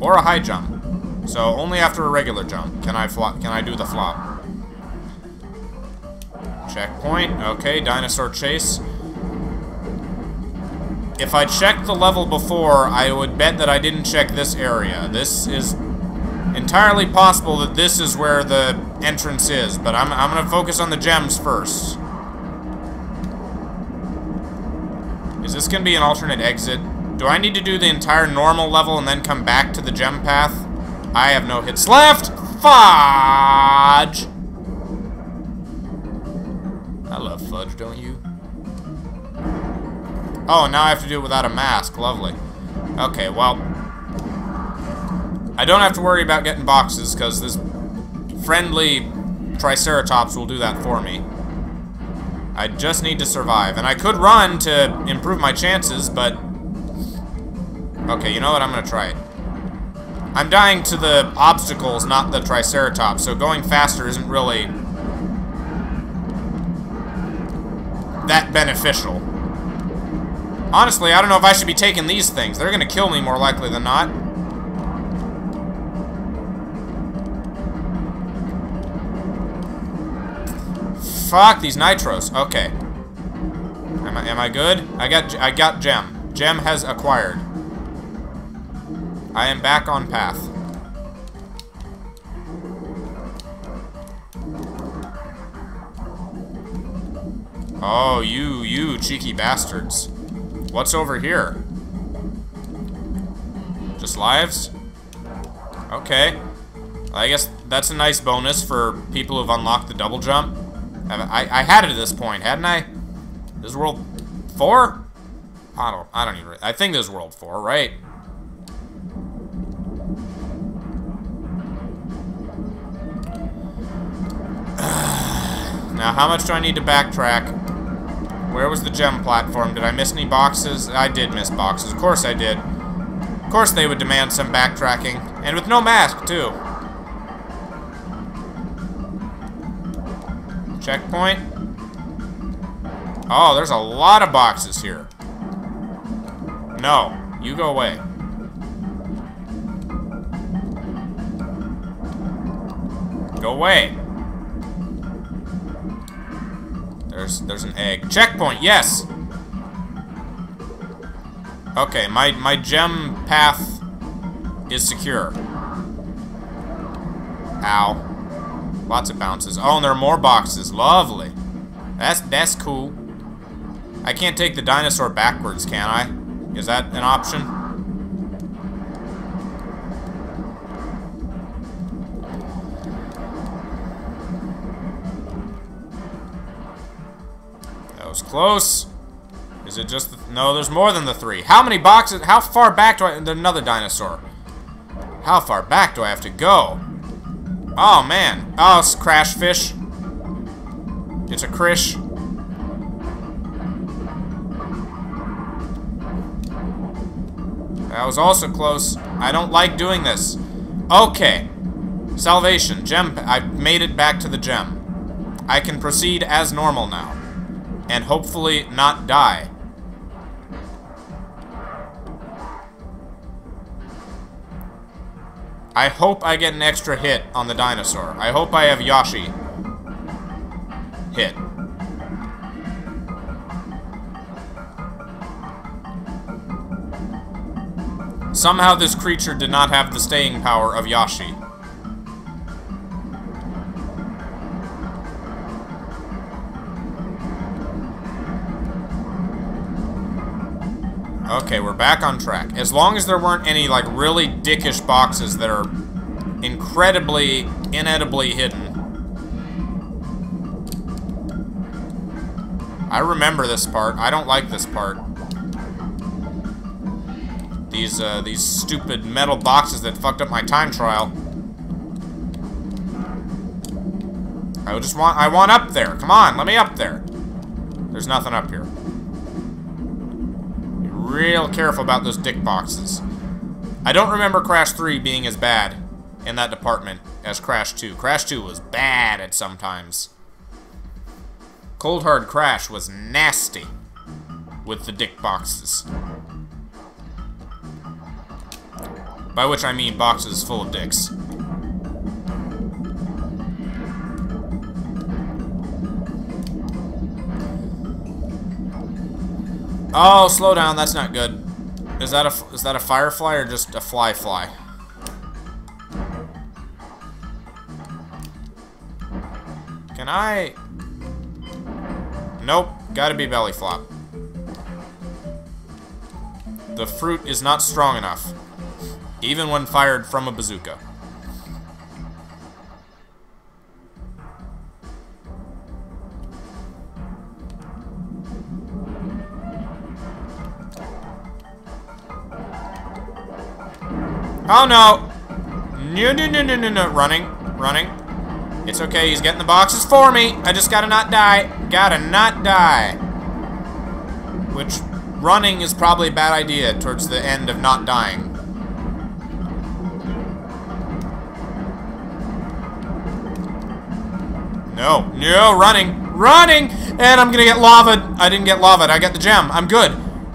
Or a high jump. So only after a regular jump can I flop can I do the flop. Checkpoint. Okay, dinosaur chase. If I checked the level before, I would bet that I didn't check this area. This is entirely possible that this is where the entrance is, but I'm, I'm going to focus on the gems first. Is this going to be an alternate exit? Do I need to do the entire normal level and then come back to the gem path? I have no hits left! Fudge! I love fudge, don't you? Oh, now I have to do it without a mask. Lovely. Okay, well... I don't have to worry about getting boxes, because this friendly Triceratops will do that for me. I just need to survive. And I could run to improve my chances, but... Okay, you know what? I'm gonna try it. I'm dying to the obstacles, not the Triceratops, so going faster isn't really... that beneficial. Honestly, I don't know if I should be taking these things. They're gonna kill me more likely than not. Fuck these nitros. Okay. Am I, am I good? I got I got gem. Gem has acquired. I am back on path. Oh, you, you cheeky bastards. What's over here? Just lives? Okay. I guess that's a nice bonus for people who've unlocked the double jump. I, I had it at this point, hadn't I? This is world four? I don't, I don't even, I think this is world four, right? now, how much do I need to backtrack? Where was the gem platform? Did I miss any boxes? I did miss boxes. Of course I did. Of course they would demand some backtracking. And with no mask, too. Checkpoint. Oh, there's a lot of boxes here. No. You go away. Go away. There's there's an egg. Checkpoint, yes! Okay, my, my gem path is secure. Ow. Lots of bounces. Oh, and there are more boxes. Lovely. That's that's cool. I can't take the dinosaur backwards, can I? Is that an option? That was close. Is it just... The, no, there's more than the three. How many boxes... How far back do I... Another dinosaur. How far back do I have to go? Oh, man. Oh, it's crash fish. It's a krish. That was also close. I don't like doing this. Okay. Salvation. Gem. I made it back to the gem. I can proceed as normal now and hopefully not die. I hope I get an extra hit on the dinosaur. I hope I have Yoshi hit. Somehow this creature did not have the staying power of Yoshi. Okay, we're back on track. As long as there weren't any, like, really dickish boxes that are incredibly, inedibly hidden. I remember this part. I don't like this part. These, uh, these stupid metal boxes that fucked up my time trial. I just want, I want up there. Come on, let me up there. There's nothing up here. Real careful about those dick boxes. I don't remember Crash 3 being as bad in that department as Crash 2. Crash 2 was bad at sometimes. Cold Hard Crash was nasty with the dick boxes. By which I mean boxes full of dicks. Oh, slow down. That's not good. Is that a is that a firefly or just a fly fly? Can I? Nope. Gotta be belly flop. The fruit is not strong enough even when fired from a bazooka. Oh no! No, no, no, no, no, no. Running, running. It's okay, he's getting the boxes for me. I just gotta not die. Gotta not die. Which, running is probably a bad idea towards the end of not dying. No, no, running, running, and I'm gonna get lava. I didn't get lava. I got the gem. I'm good.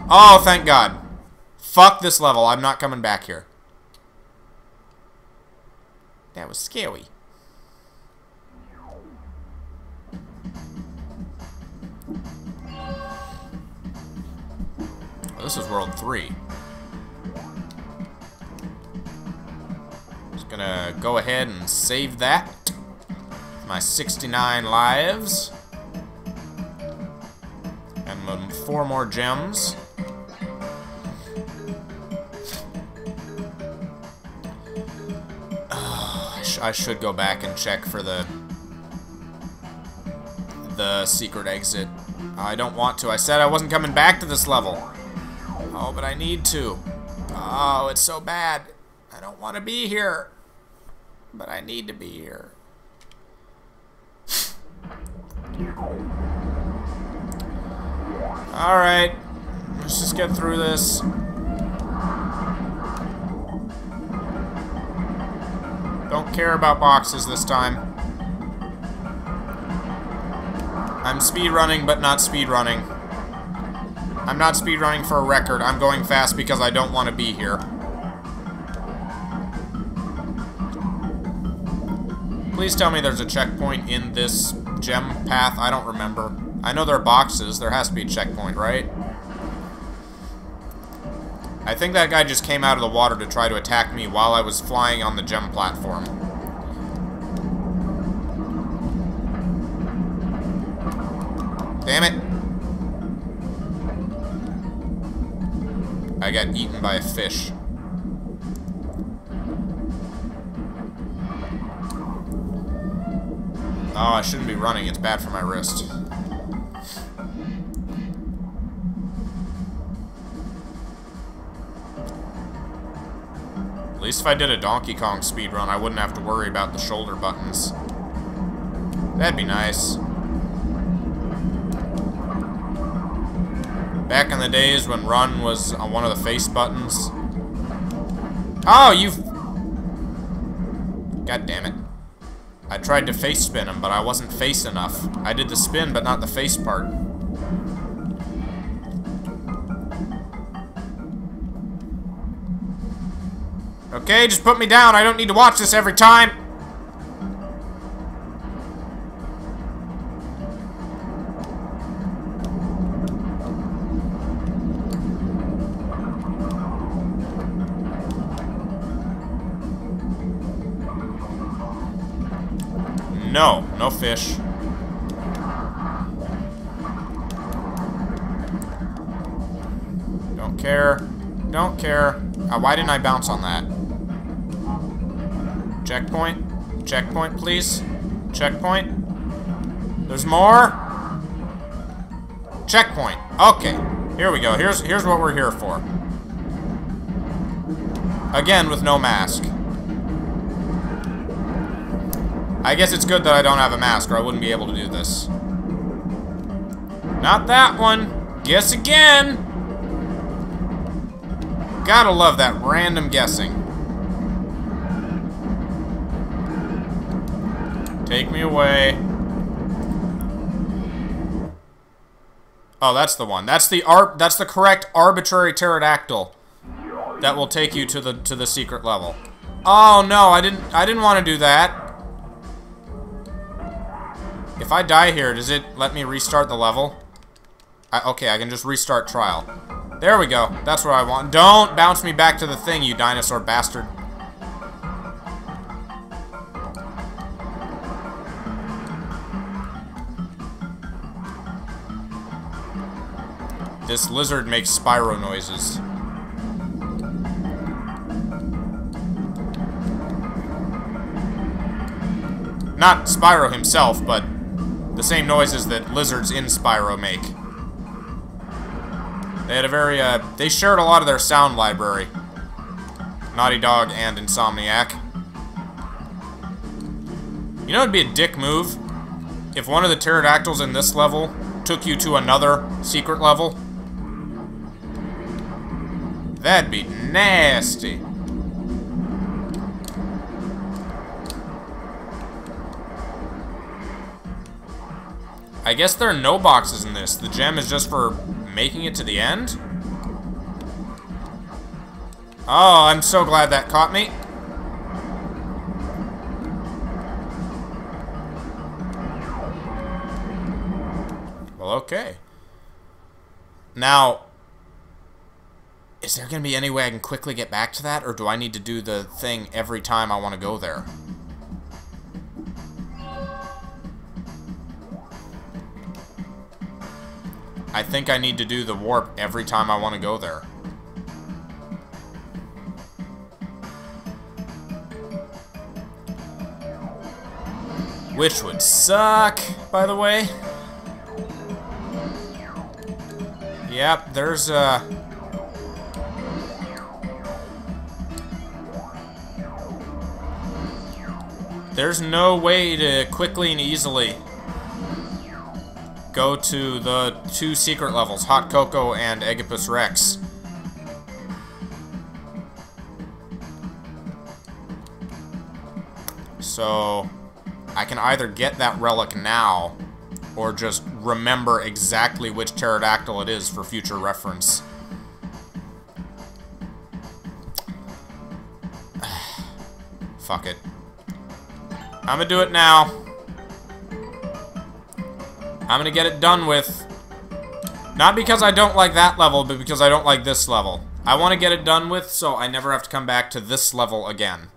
Oh, thank God. Fuck this level. I'm not coming back here. That was scary. Oh, this is World 3. Just gonna go ahead and save that my 69 lives. And four more gems. I should go back and check for the the secret exit. I don't want to. I said I wasn't coming back to this level. Oh, but I need to. Oh, it's so bad. I don't want to be here. But I need to be here. Alright. Let's just get through this. Don't care about boxes this time. I'm speed running, but not speed running. I'm not speed running for a record. I'm going fast because I don't want to be here. Please tell me there's a checkpoint in this gem path? I don't remember. I know there are boxes. There has to be a checkpoint, right? I think that guy just came out of the water to try to attack me while I was flying on the gem platform. Damn it. I got eaten by a fish. Oh, I shouldn't be running. It's bad for my wrist. Least if I did a Donkey Kong speed run, I wouldn't have to worry about the shoulder buttons. That'd be nice. Back in the days when run was on one of the face buttons. Oh, you... God damn it. I tried to face spin him, but I wasn't face enough. I did the spin, but not the face part. Okay, just put me down. I don't need to watch this every time. No, no fish. Don't care. Don't care. Uh, why didn't I bounce on that? Checkpoint. Checkpoint, please. Checkpoint. There's more. Checkpoint. Okay. Here we go. Here's here's what we're here for. Again, with no mask. I guess it's good that I don't have a mask, or I wouldn't be able to do this. Not that one. Guess again. Gotta love that random guessing. Take me away. Oh, that's the one. That's the ar that's the correct arbitrary pterodactyl that will take you to the to the secret level. Oh no, I didn't I didn't want to do that. If I die here, does it let me restart the level? I, okay, I can just restart trial. There we go. That's what I want. Don't bounce me back to the thing, you dinosaur bastard. This lizard makes Spyro noises. Not Spyro himself, but the same noises that lizards in Spyro make. They had a very, uh, they shared a lot of their sound library. Naughty Dog and Insomniac. You know it'd be a dick move? If one of the pterodactyls in this level took you to another secret level? That'd be nasty. I guess there are no boxes in this. The gem is just for making it to the end? Oh, I'm so glad that caught me. Well, okay. Now, is there going to be any way I can quickly get back to that, or do I need to do the thing every time I want to go there? I think I need to do the warp every time I want to go there. Which would suck, by the way. Yep, there's, uh... There's no way to quickly and easily go to the two secret levels, Hot Coco and Eggipus Rex. So, I can either get that relic now, or just remember exactly which pterodactyl it is for future reference. Fuck it. I'm gonna do it now. I'm gonna get it done with. Not because I don't like that level, but because I don't like this level. I want to get it done with so I never have to come back to this level again.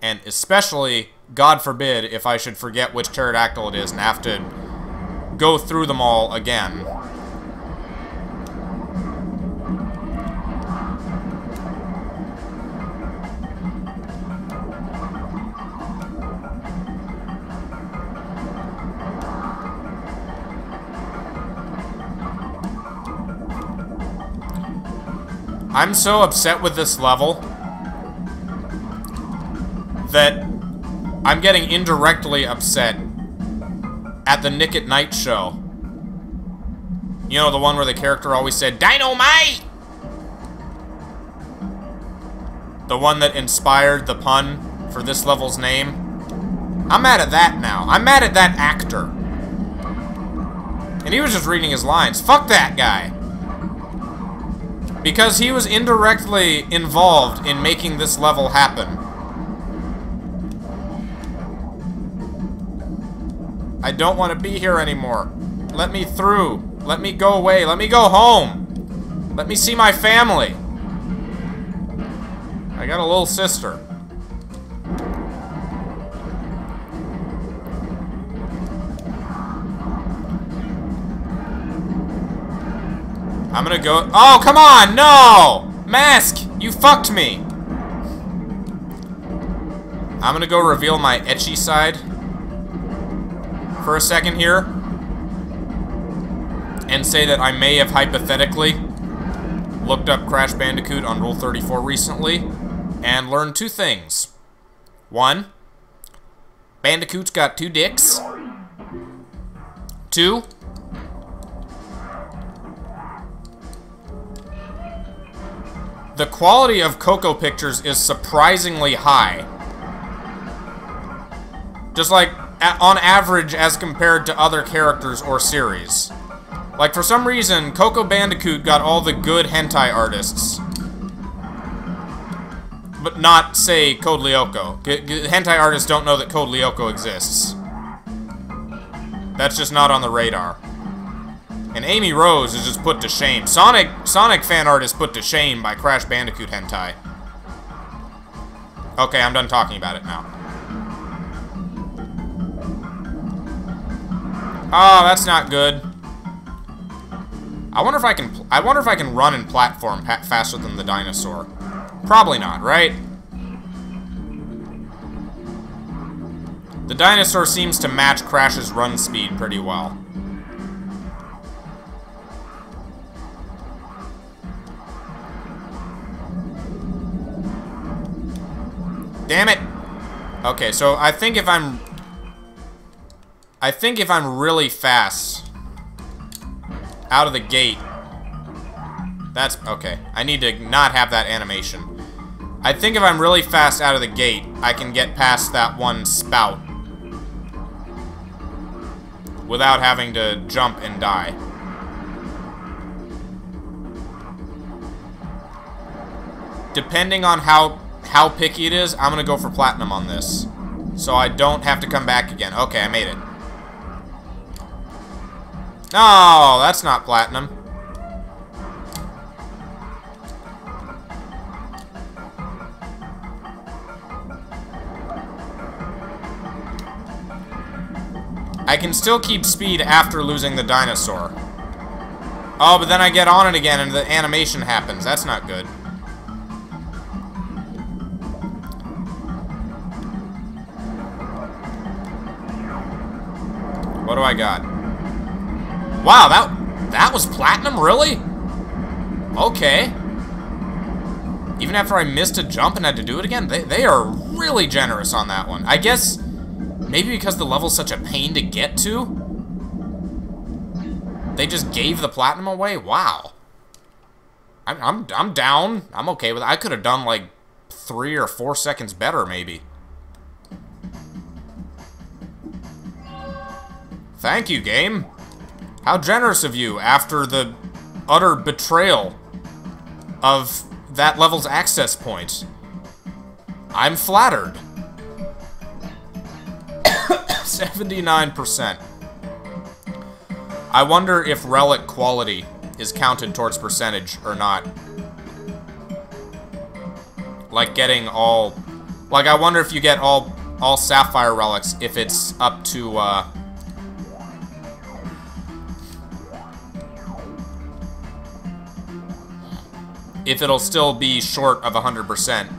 And especially, God forbid, if I should forget which pterodactyl it is and have to go through them all again. I'm so upset with this level that I'm getting indirectly upset at the Nick at Night show. You know, the one where the character always said, Dynamite! The one that inspired the pun for this level's name. I'm mad at that now. I'm mad at that actor. And he was just reading his lines. Fuck that guy. Because he was indirectly involved in making this level happen. I don't want to be here anymore. Let me through. Let me go away. Let me go home. Let me see my family. I got a little sister. I'm gonna go... Oh, come on! No! Mask! You fucked me! I'm gonna go reveal my ecchi side for a second here and say that I may have hypothetically looked up Crash Bandicoot on Rule 34 recently and learned two things. One, Bandicoot's got two dicks. Two, the quality of Coco Pictures is surprisingly high. Just like, on average as compared to other characters or series. Like, for some reason, Coco Bandicoot got all the good hentai artists. But not, say, Code Lyoko. hentai artists don't know that Code Lyoko exists. That's just not on the radar. And Amy Rose is just put to shame. Sonic Sonic fan art is put to shame by Crash Bandicoot hentai. Okay, I'm done talking about it now. Oh, that's not good. I wonder if I can. I wonder if I can run and platform faster than the dinosaur. Probably not, right? The dinosaur seems to match Crash's run speed pretty well. Damn it! Okay, so I think if I'm I think if I'm really fast out of the gate, that's okay. I need to not have that animation. I think if I'm really fast out of the gate, I can get past that one spout without having to jump and die. Depending on how how picky it is, I'm gonna go for platinum on this. So I don't have to come back again. Okay, I made it. No, that's not platinum. I can still keep speed after losing the dinosaur. Oh, but then I get on it again and the animation happens. That's not good. What do I got? Wow, that that was platinum, really? Okay. Even after I missed a jump and had to do it again, they, they are really generous on that one. I guess maybe because the level's such a pain to get to, they just gave the platinum away? Wow. I'm, I'm, I'm down. I'm okay with it. I could have done like three or four seconds better, maybe. Thank you, game. How generous of you after the utter betrayal of that level's access point. I'm flattered. 79%. I wonder if relic quality is counted towards percentage or not. Like getting all... Like, I wonder if you get all all sapphire relics if it's up to, uh, if it'll still be short of 100%,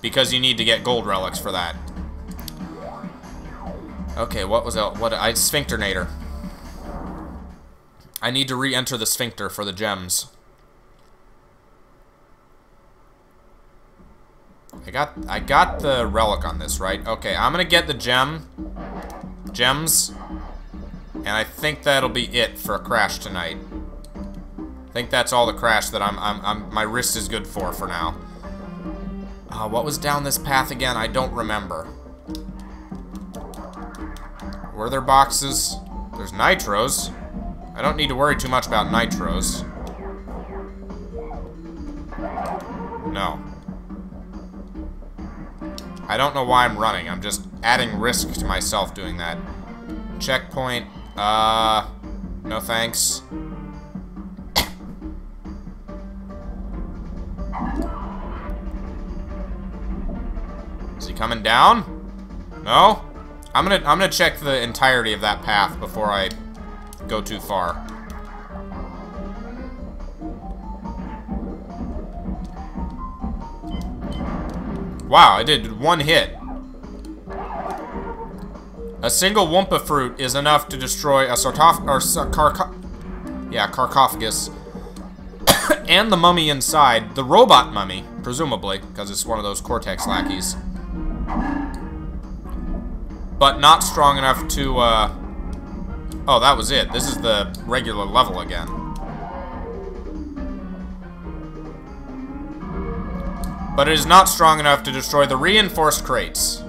because you need to get gold relics for that. Okay, what was that? What I sphincternator. I need to re-enter the sphincter for the gems. I got I got the relic on this, right? Okay, I'm gonna get the gem gems, and I think that'll be it for a crash tonight. I think that's all the crash that I'm, I'm, I'm my wrist is good for for now. Uh, what was down this path again? I don't remember. Were there boxes? There's nitros. I don't need to worry too much about nitros. No. I don't know why I'm running. I'm just adding risk to myself doing that. Checkpoint. Uh, no thanks. Is he coming down? No? I'm gonna I'm gonna check the entirety of that path before I go too far. Wow, I did one hit. A single Wumpa fruit is enough to destroy a sarcoph- or, yeah, sarcophagus and the mummy inside, the robot mummy, presumably, because it's one of those Cortex lackeys. But not strong enough to, uh... Oh, that was it. This is the regular level again. But it is not strong enough to destroy the reinforced crates.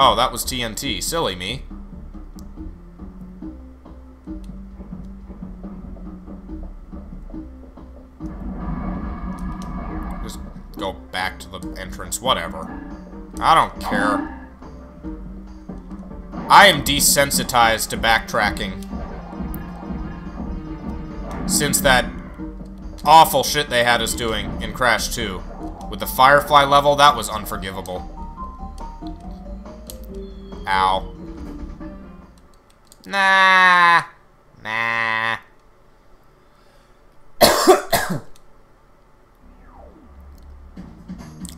Oh, that was TNT. Silly me. Just go back to the entrance. Whatever. I don't care. I am desensitized to backtracking. Since that awful shit they had us doing in Crash 2. With the Firefly level, that was unforgivable. Ow. Nah. Nah.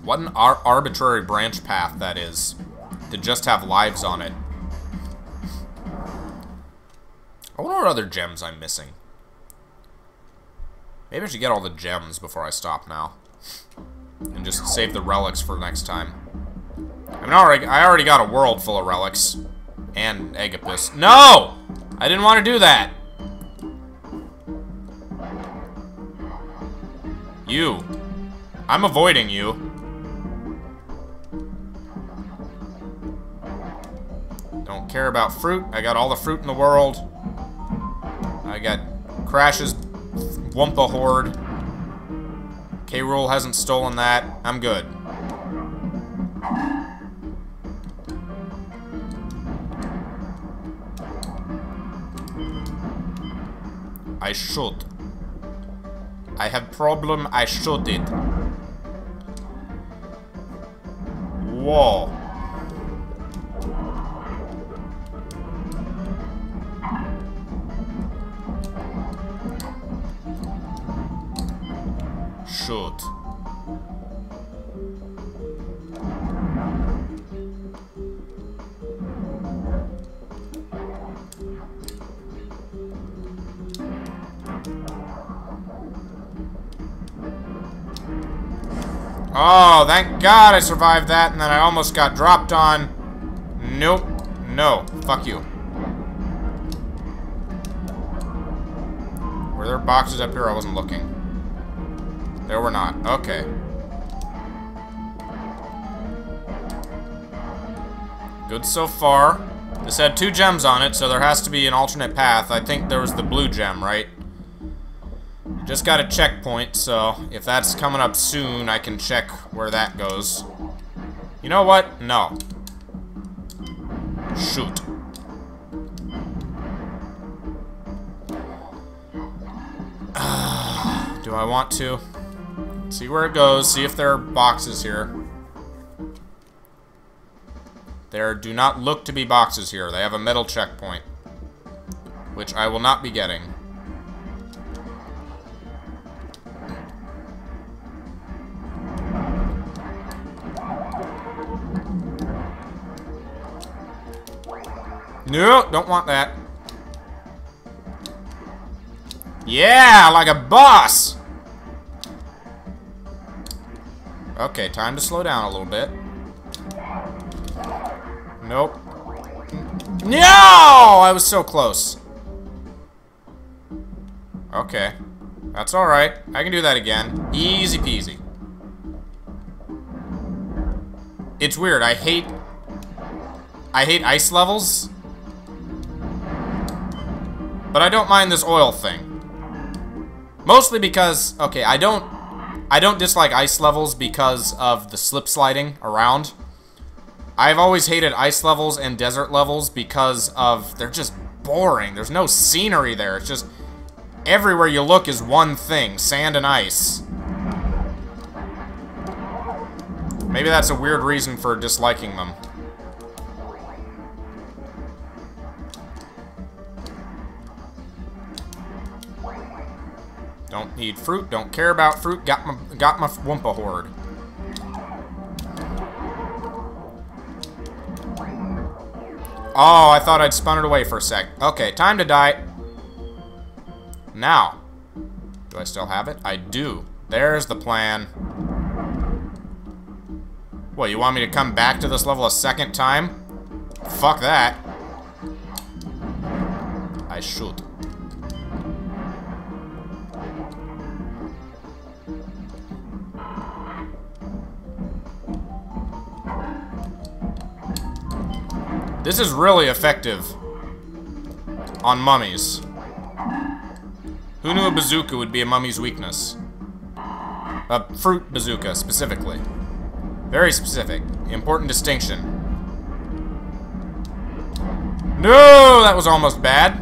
what an ar arbitrary branch path that is. To just have lives on it. I wonder what other gems I'm missing. Maybe I should get all the gems before I stop now. And just save the relics for next time. I mean, already, I already got a world full of relics. And Eggipus. No! I didn't want to do that. You. I'm avoiding you. Don't care about fruit. I got all the fruit in the world. I got Crash's Wumpa Hoard. K. Rool hasn't stolen that. I'm good. I should. I have problem, I should it. Whoa. Should. Oh, thank God I survived that, and then I almost got dropped on. Nope. No. Fuck you. Were there boxes up here? I wasn't looking. There were not. Okay. Good so far. This had two gems on it, so there has to be an alternate path. I think there was the blue gem, right? Just got a checkpoint, so if that's coming up soon, I can check where that goes. You know what? No. Shoot. Do I want to? See where it goes, see if there are boxes here. There do not look to be boxes here. They have a metal checkpoint. Which I will not be getting. No, don't want that. Yeah, like a boss! Okay, time to slow down a little bit. Nope. No! I was so close. Okay. That's alright. I can do that again. Easy peasy. It's weird. I hate... I hate ice levels. But I don't mind this oil thing. Mostly because, okay, I don't, I don't dislike ice levels because of the slip sliding around. I've always hated ice levels and desert levels because of, they're just boring. There's no scenery there. It's just, everywhere you look is one thing, sand and ice. Maybe that's a weird reason for disliking them. Don't need fruit. Don't care about fruit. Got my got my Wumpa hoard. Oh, I thought I'd spun it away for a sec. Okay, time to die. Now. Do I still have it? I do. There's the plan. What, you want me to come back to this level a second time? Fuck that. I should. This is really effective on mummies. Who knew a bazooka would be a mummy's weakness? A fruit bazooka, specifically. Very specific. Important distinction. No! That was almost bad.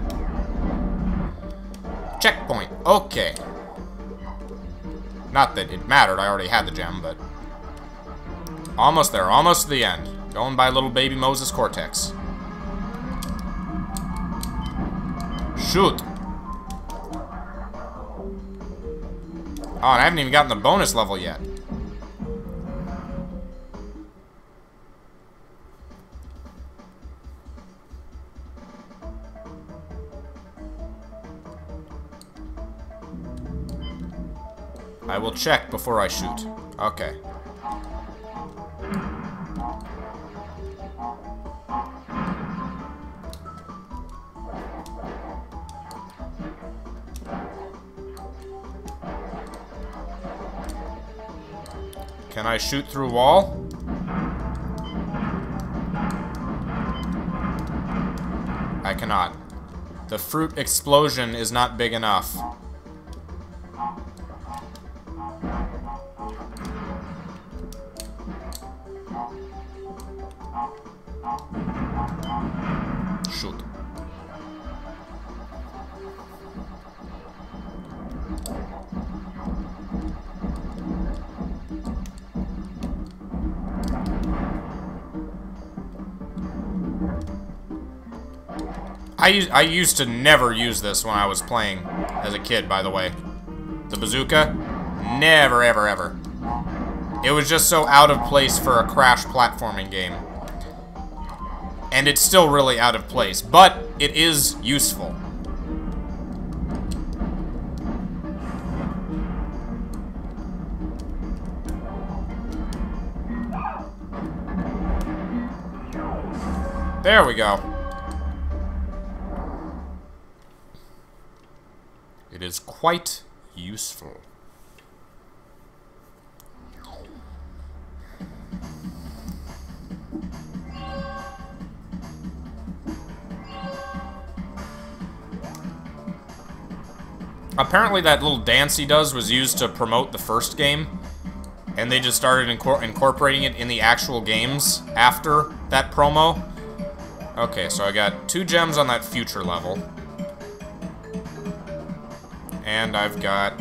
Checkpoint. Okay. Not that it mattered, I already had the gem, but... Almost there, almost to the end. Going by little baby Moses Cortex. Shoot. Oh, and I haven't even gotten the bonus level yet. I will check before I shoot. Okay. Can I shoot through wall? I cannot. The fruit explosion is not big enough. Shoot. I, I used to never use this when I was playing as a kid, by the way. The bazooka? Never, ever, ever. It was just so out of place for a crash platforming game. And it's still really out of place, but it is useful. There we go. It is quite useful. Apparently that little dance he does was used to promote the first game. And they just started incor incorporating it in the actual games after that promo. Okay, so I got two gems on that future level. And I've got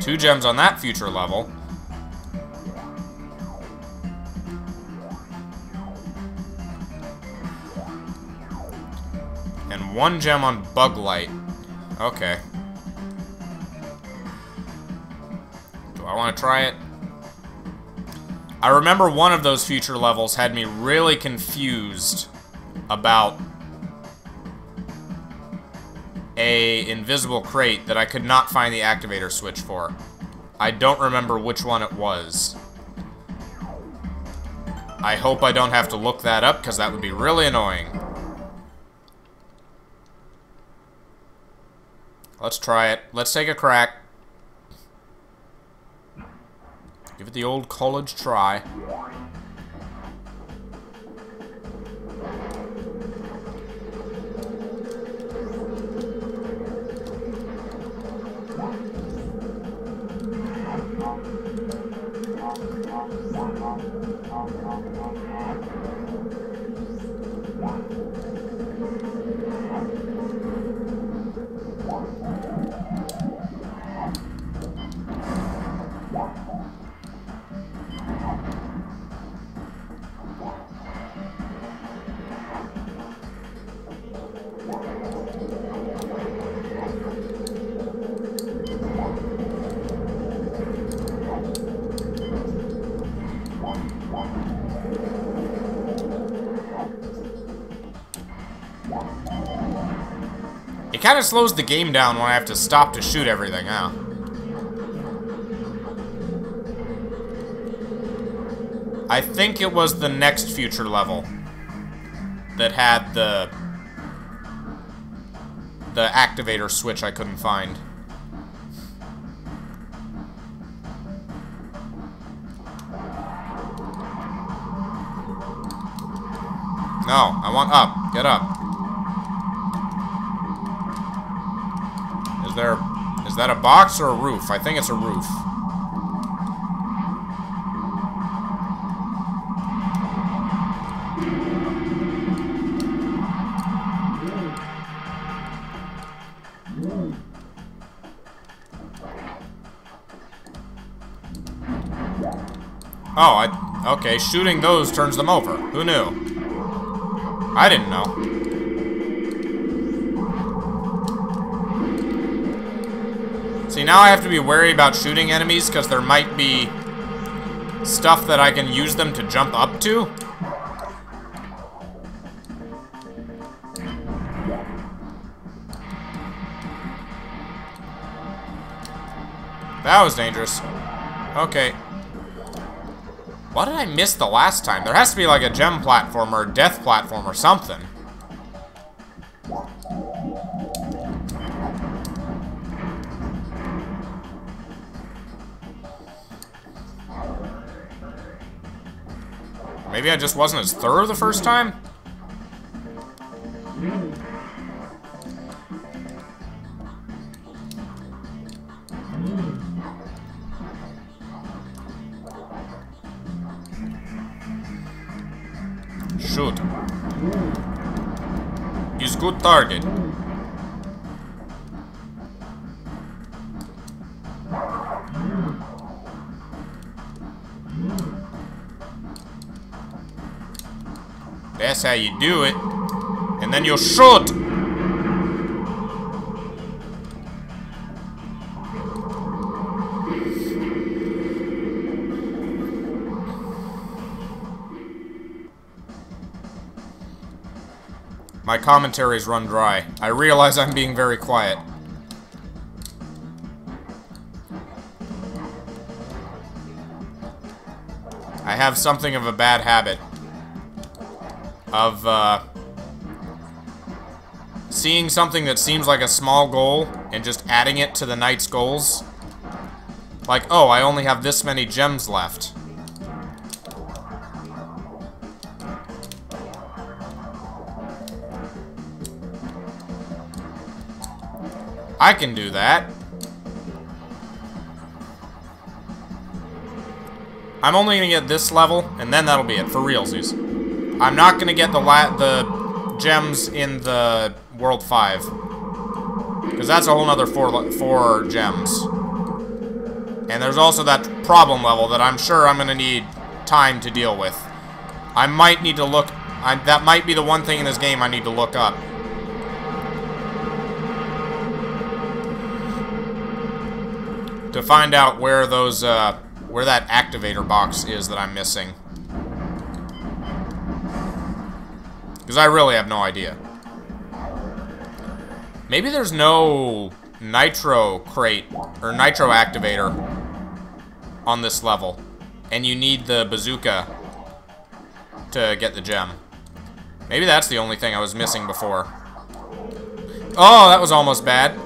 two gems on that future level. And one gem on Bug Lite. Okay. Do I want to try it? I remember one of those future levels had me really confused about a invisible crate that I could not find the activator switch for. I don't remember which one it was. I hope I don't have to look that up, because that would be really annoying. Let's try it. Let's take a crack. Give it the old college try. 好好好 kind of slows the game down when I have to stop to shoot everything, huh? I think it was the next future level that had the the activator switch I couldn't find. No, I want up. Get up. There... Is that a box or a roof? I think it's a roof. Oh, I... Okay, shooting those turns them over. Who knew? I didn't know. See, now I have to be wary about shooting enemies because there might be stuff that I can use them to jump up to. That was dangerous. Okay. What did I miss the last time? There has to be like a gem platform or a death platform or something. Maybe I just wasn't as thorough the first time? Shoot. Is good target. That's how you do it. And then you'll shoot! My commentaries run dry. I realize I'm being very quiet. I have something of a bad habit. Of, uh... Seeing something that seems like a small goal and just adding it to the night's goals. Like, oh, I only have this many gems left. I can do that. I'm only gonna get this level, and then that'll be it, for realsies. I'm not gonna get the la the gems in the World 5. Because that's a whole nother four, four gems. And there's also that problem level that I'm sure I'm gonna need time to deal with. I might need to look... I, that might be the one thing in this game I need to look up. to find out where those, uh, where that activator box is that I'm missing. Because I really have no idea. Maybe there's no nitro crate, or nitro activator on this level. And you need the bazooka to get the gem. Maybe that's the only thing I was missing before. Oh, that was almost bad.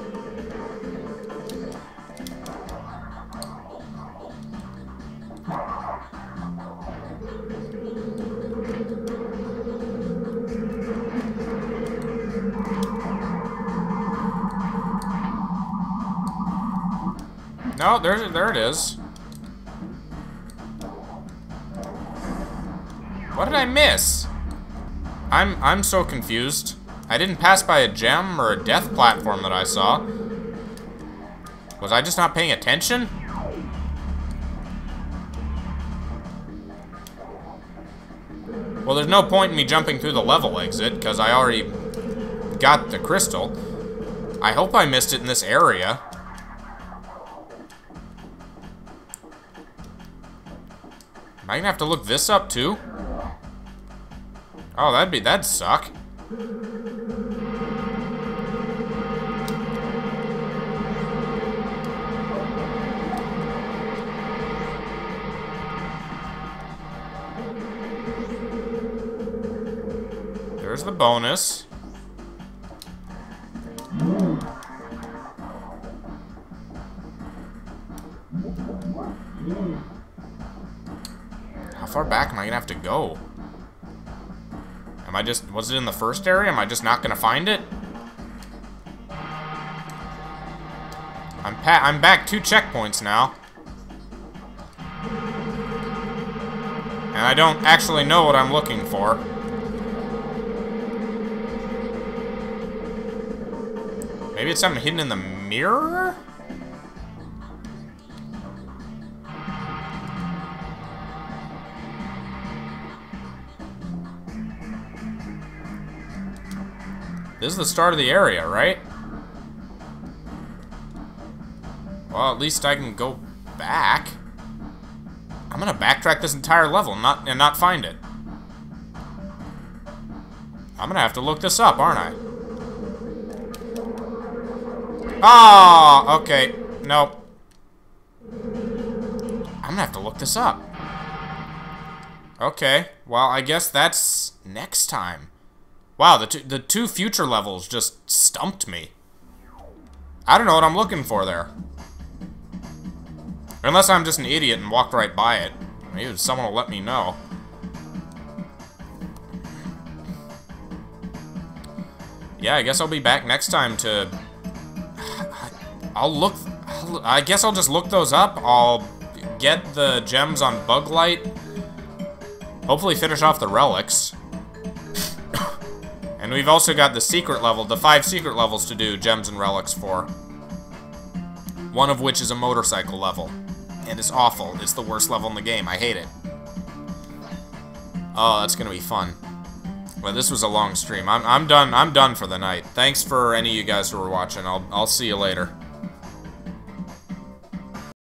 No, there, there it is. What did I miss? I'm, I'm so confused. I didn't pass by a gem or a death platform that I saw. Was I just not paying attention? Well, there's no point in me jumping through the level exit, because I already got the crystal. I hope I missed it in this area. I'm gonna have to look this up too? Oh, that'd be, that'd suck. There's the bonus. I gonna have to go? Am I just, was it in the first area? Am I just not gonna find it? I'm I'm back two checkpoints now. And I don't actually know what I'm looking for. Maybe it's something hidden in the mirror? This is the start of the area, right? Well, at least I can go back. I'm gonna backtrack this entire level and not, and not find it. I'm gonna have to look this up, aren't I? Ah, oh, okay. Nope. I'm gonna have to look this up. Okay, well, I guess that's next time. Wow, the two, the two future levels just stumped me. I don't know what I'm looking for there. Unless I'm just an idiot and walked right by it. Maybe someone will let me know. Yeah, I guess I'll be back next time to... I'll look... I guess I'll just look those up. I'll get the gems on Bug Lite. Hopefully finish off the relics. And we've also got the secret level, the five secret levels to do gems and relics for. One of which is a motorcycle level and it's awful. It's the worst level in the game. I hate it. Oh, that's gonna be fun. Well, this was a long stream. I'm, I'm done. I'm done for the night. Thanks for any of you guys who were watching. I'll, I'll see you later.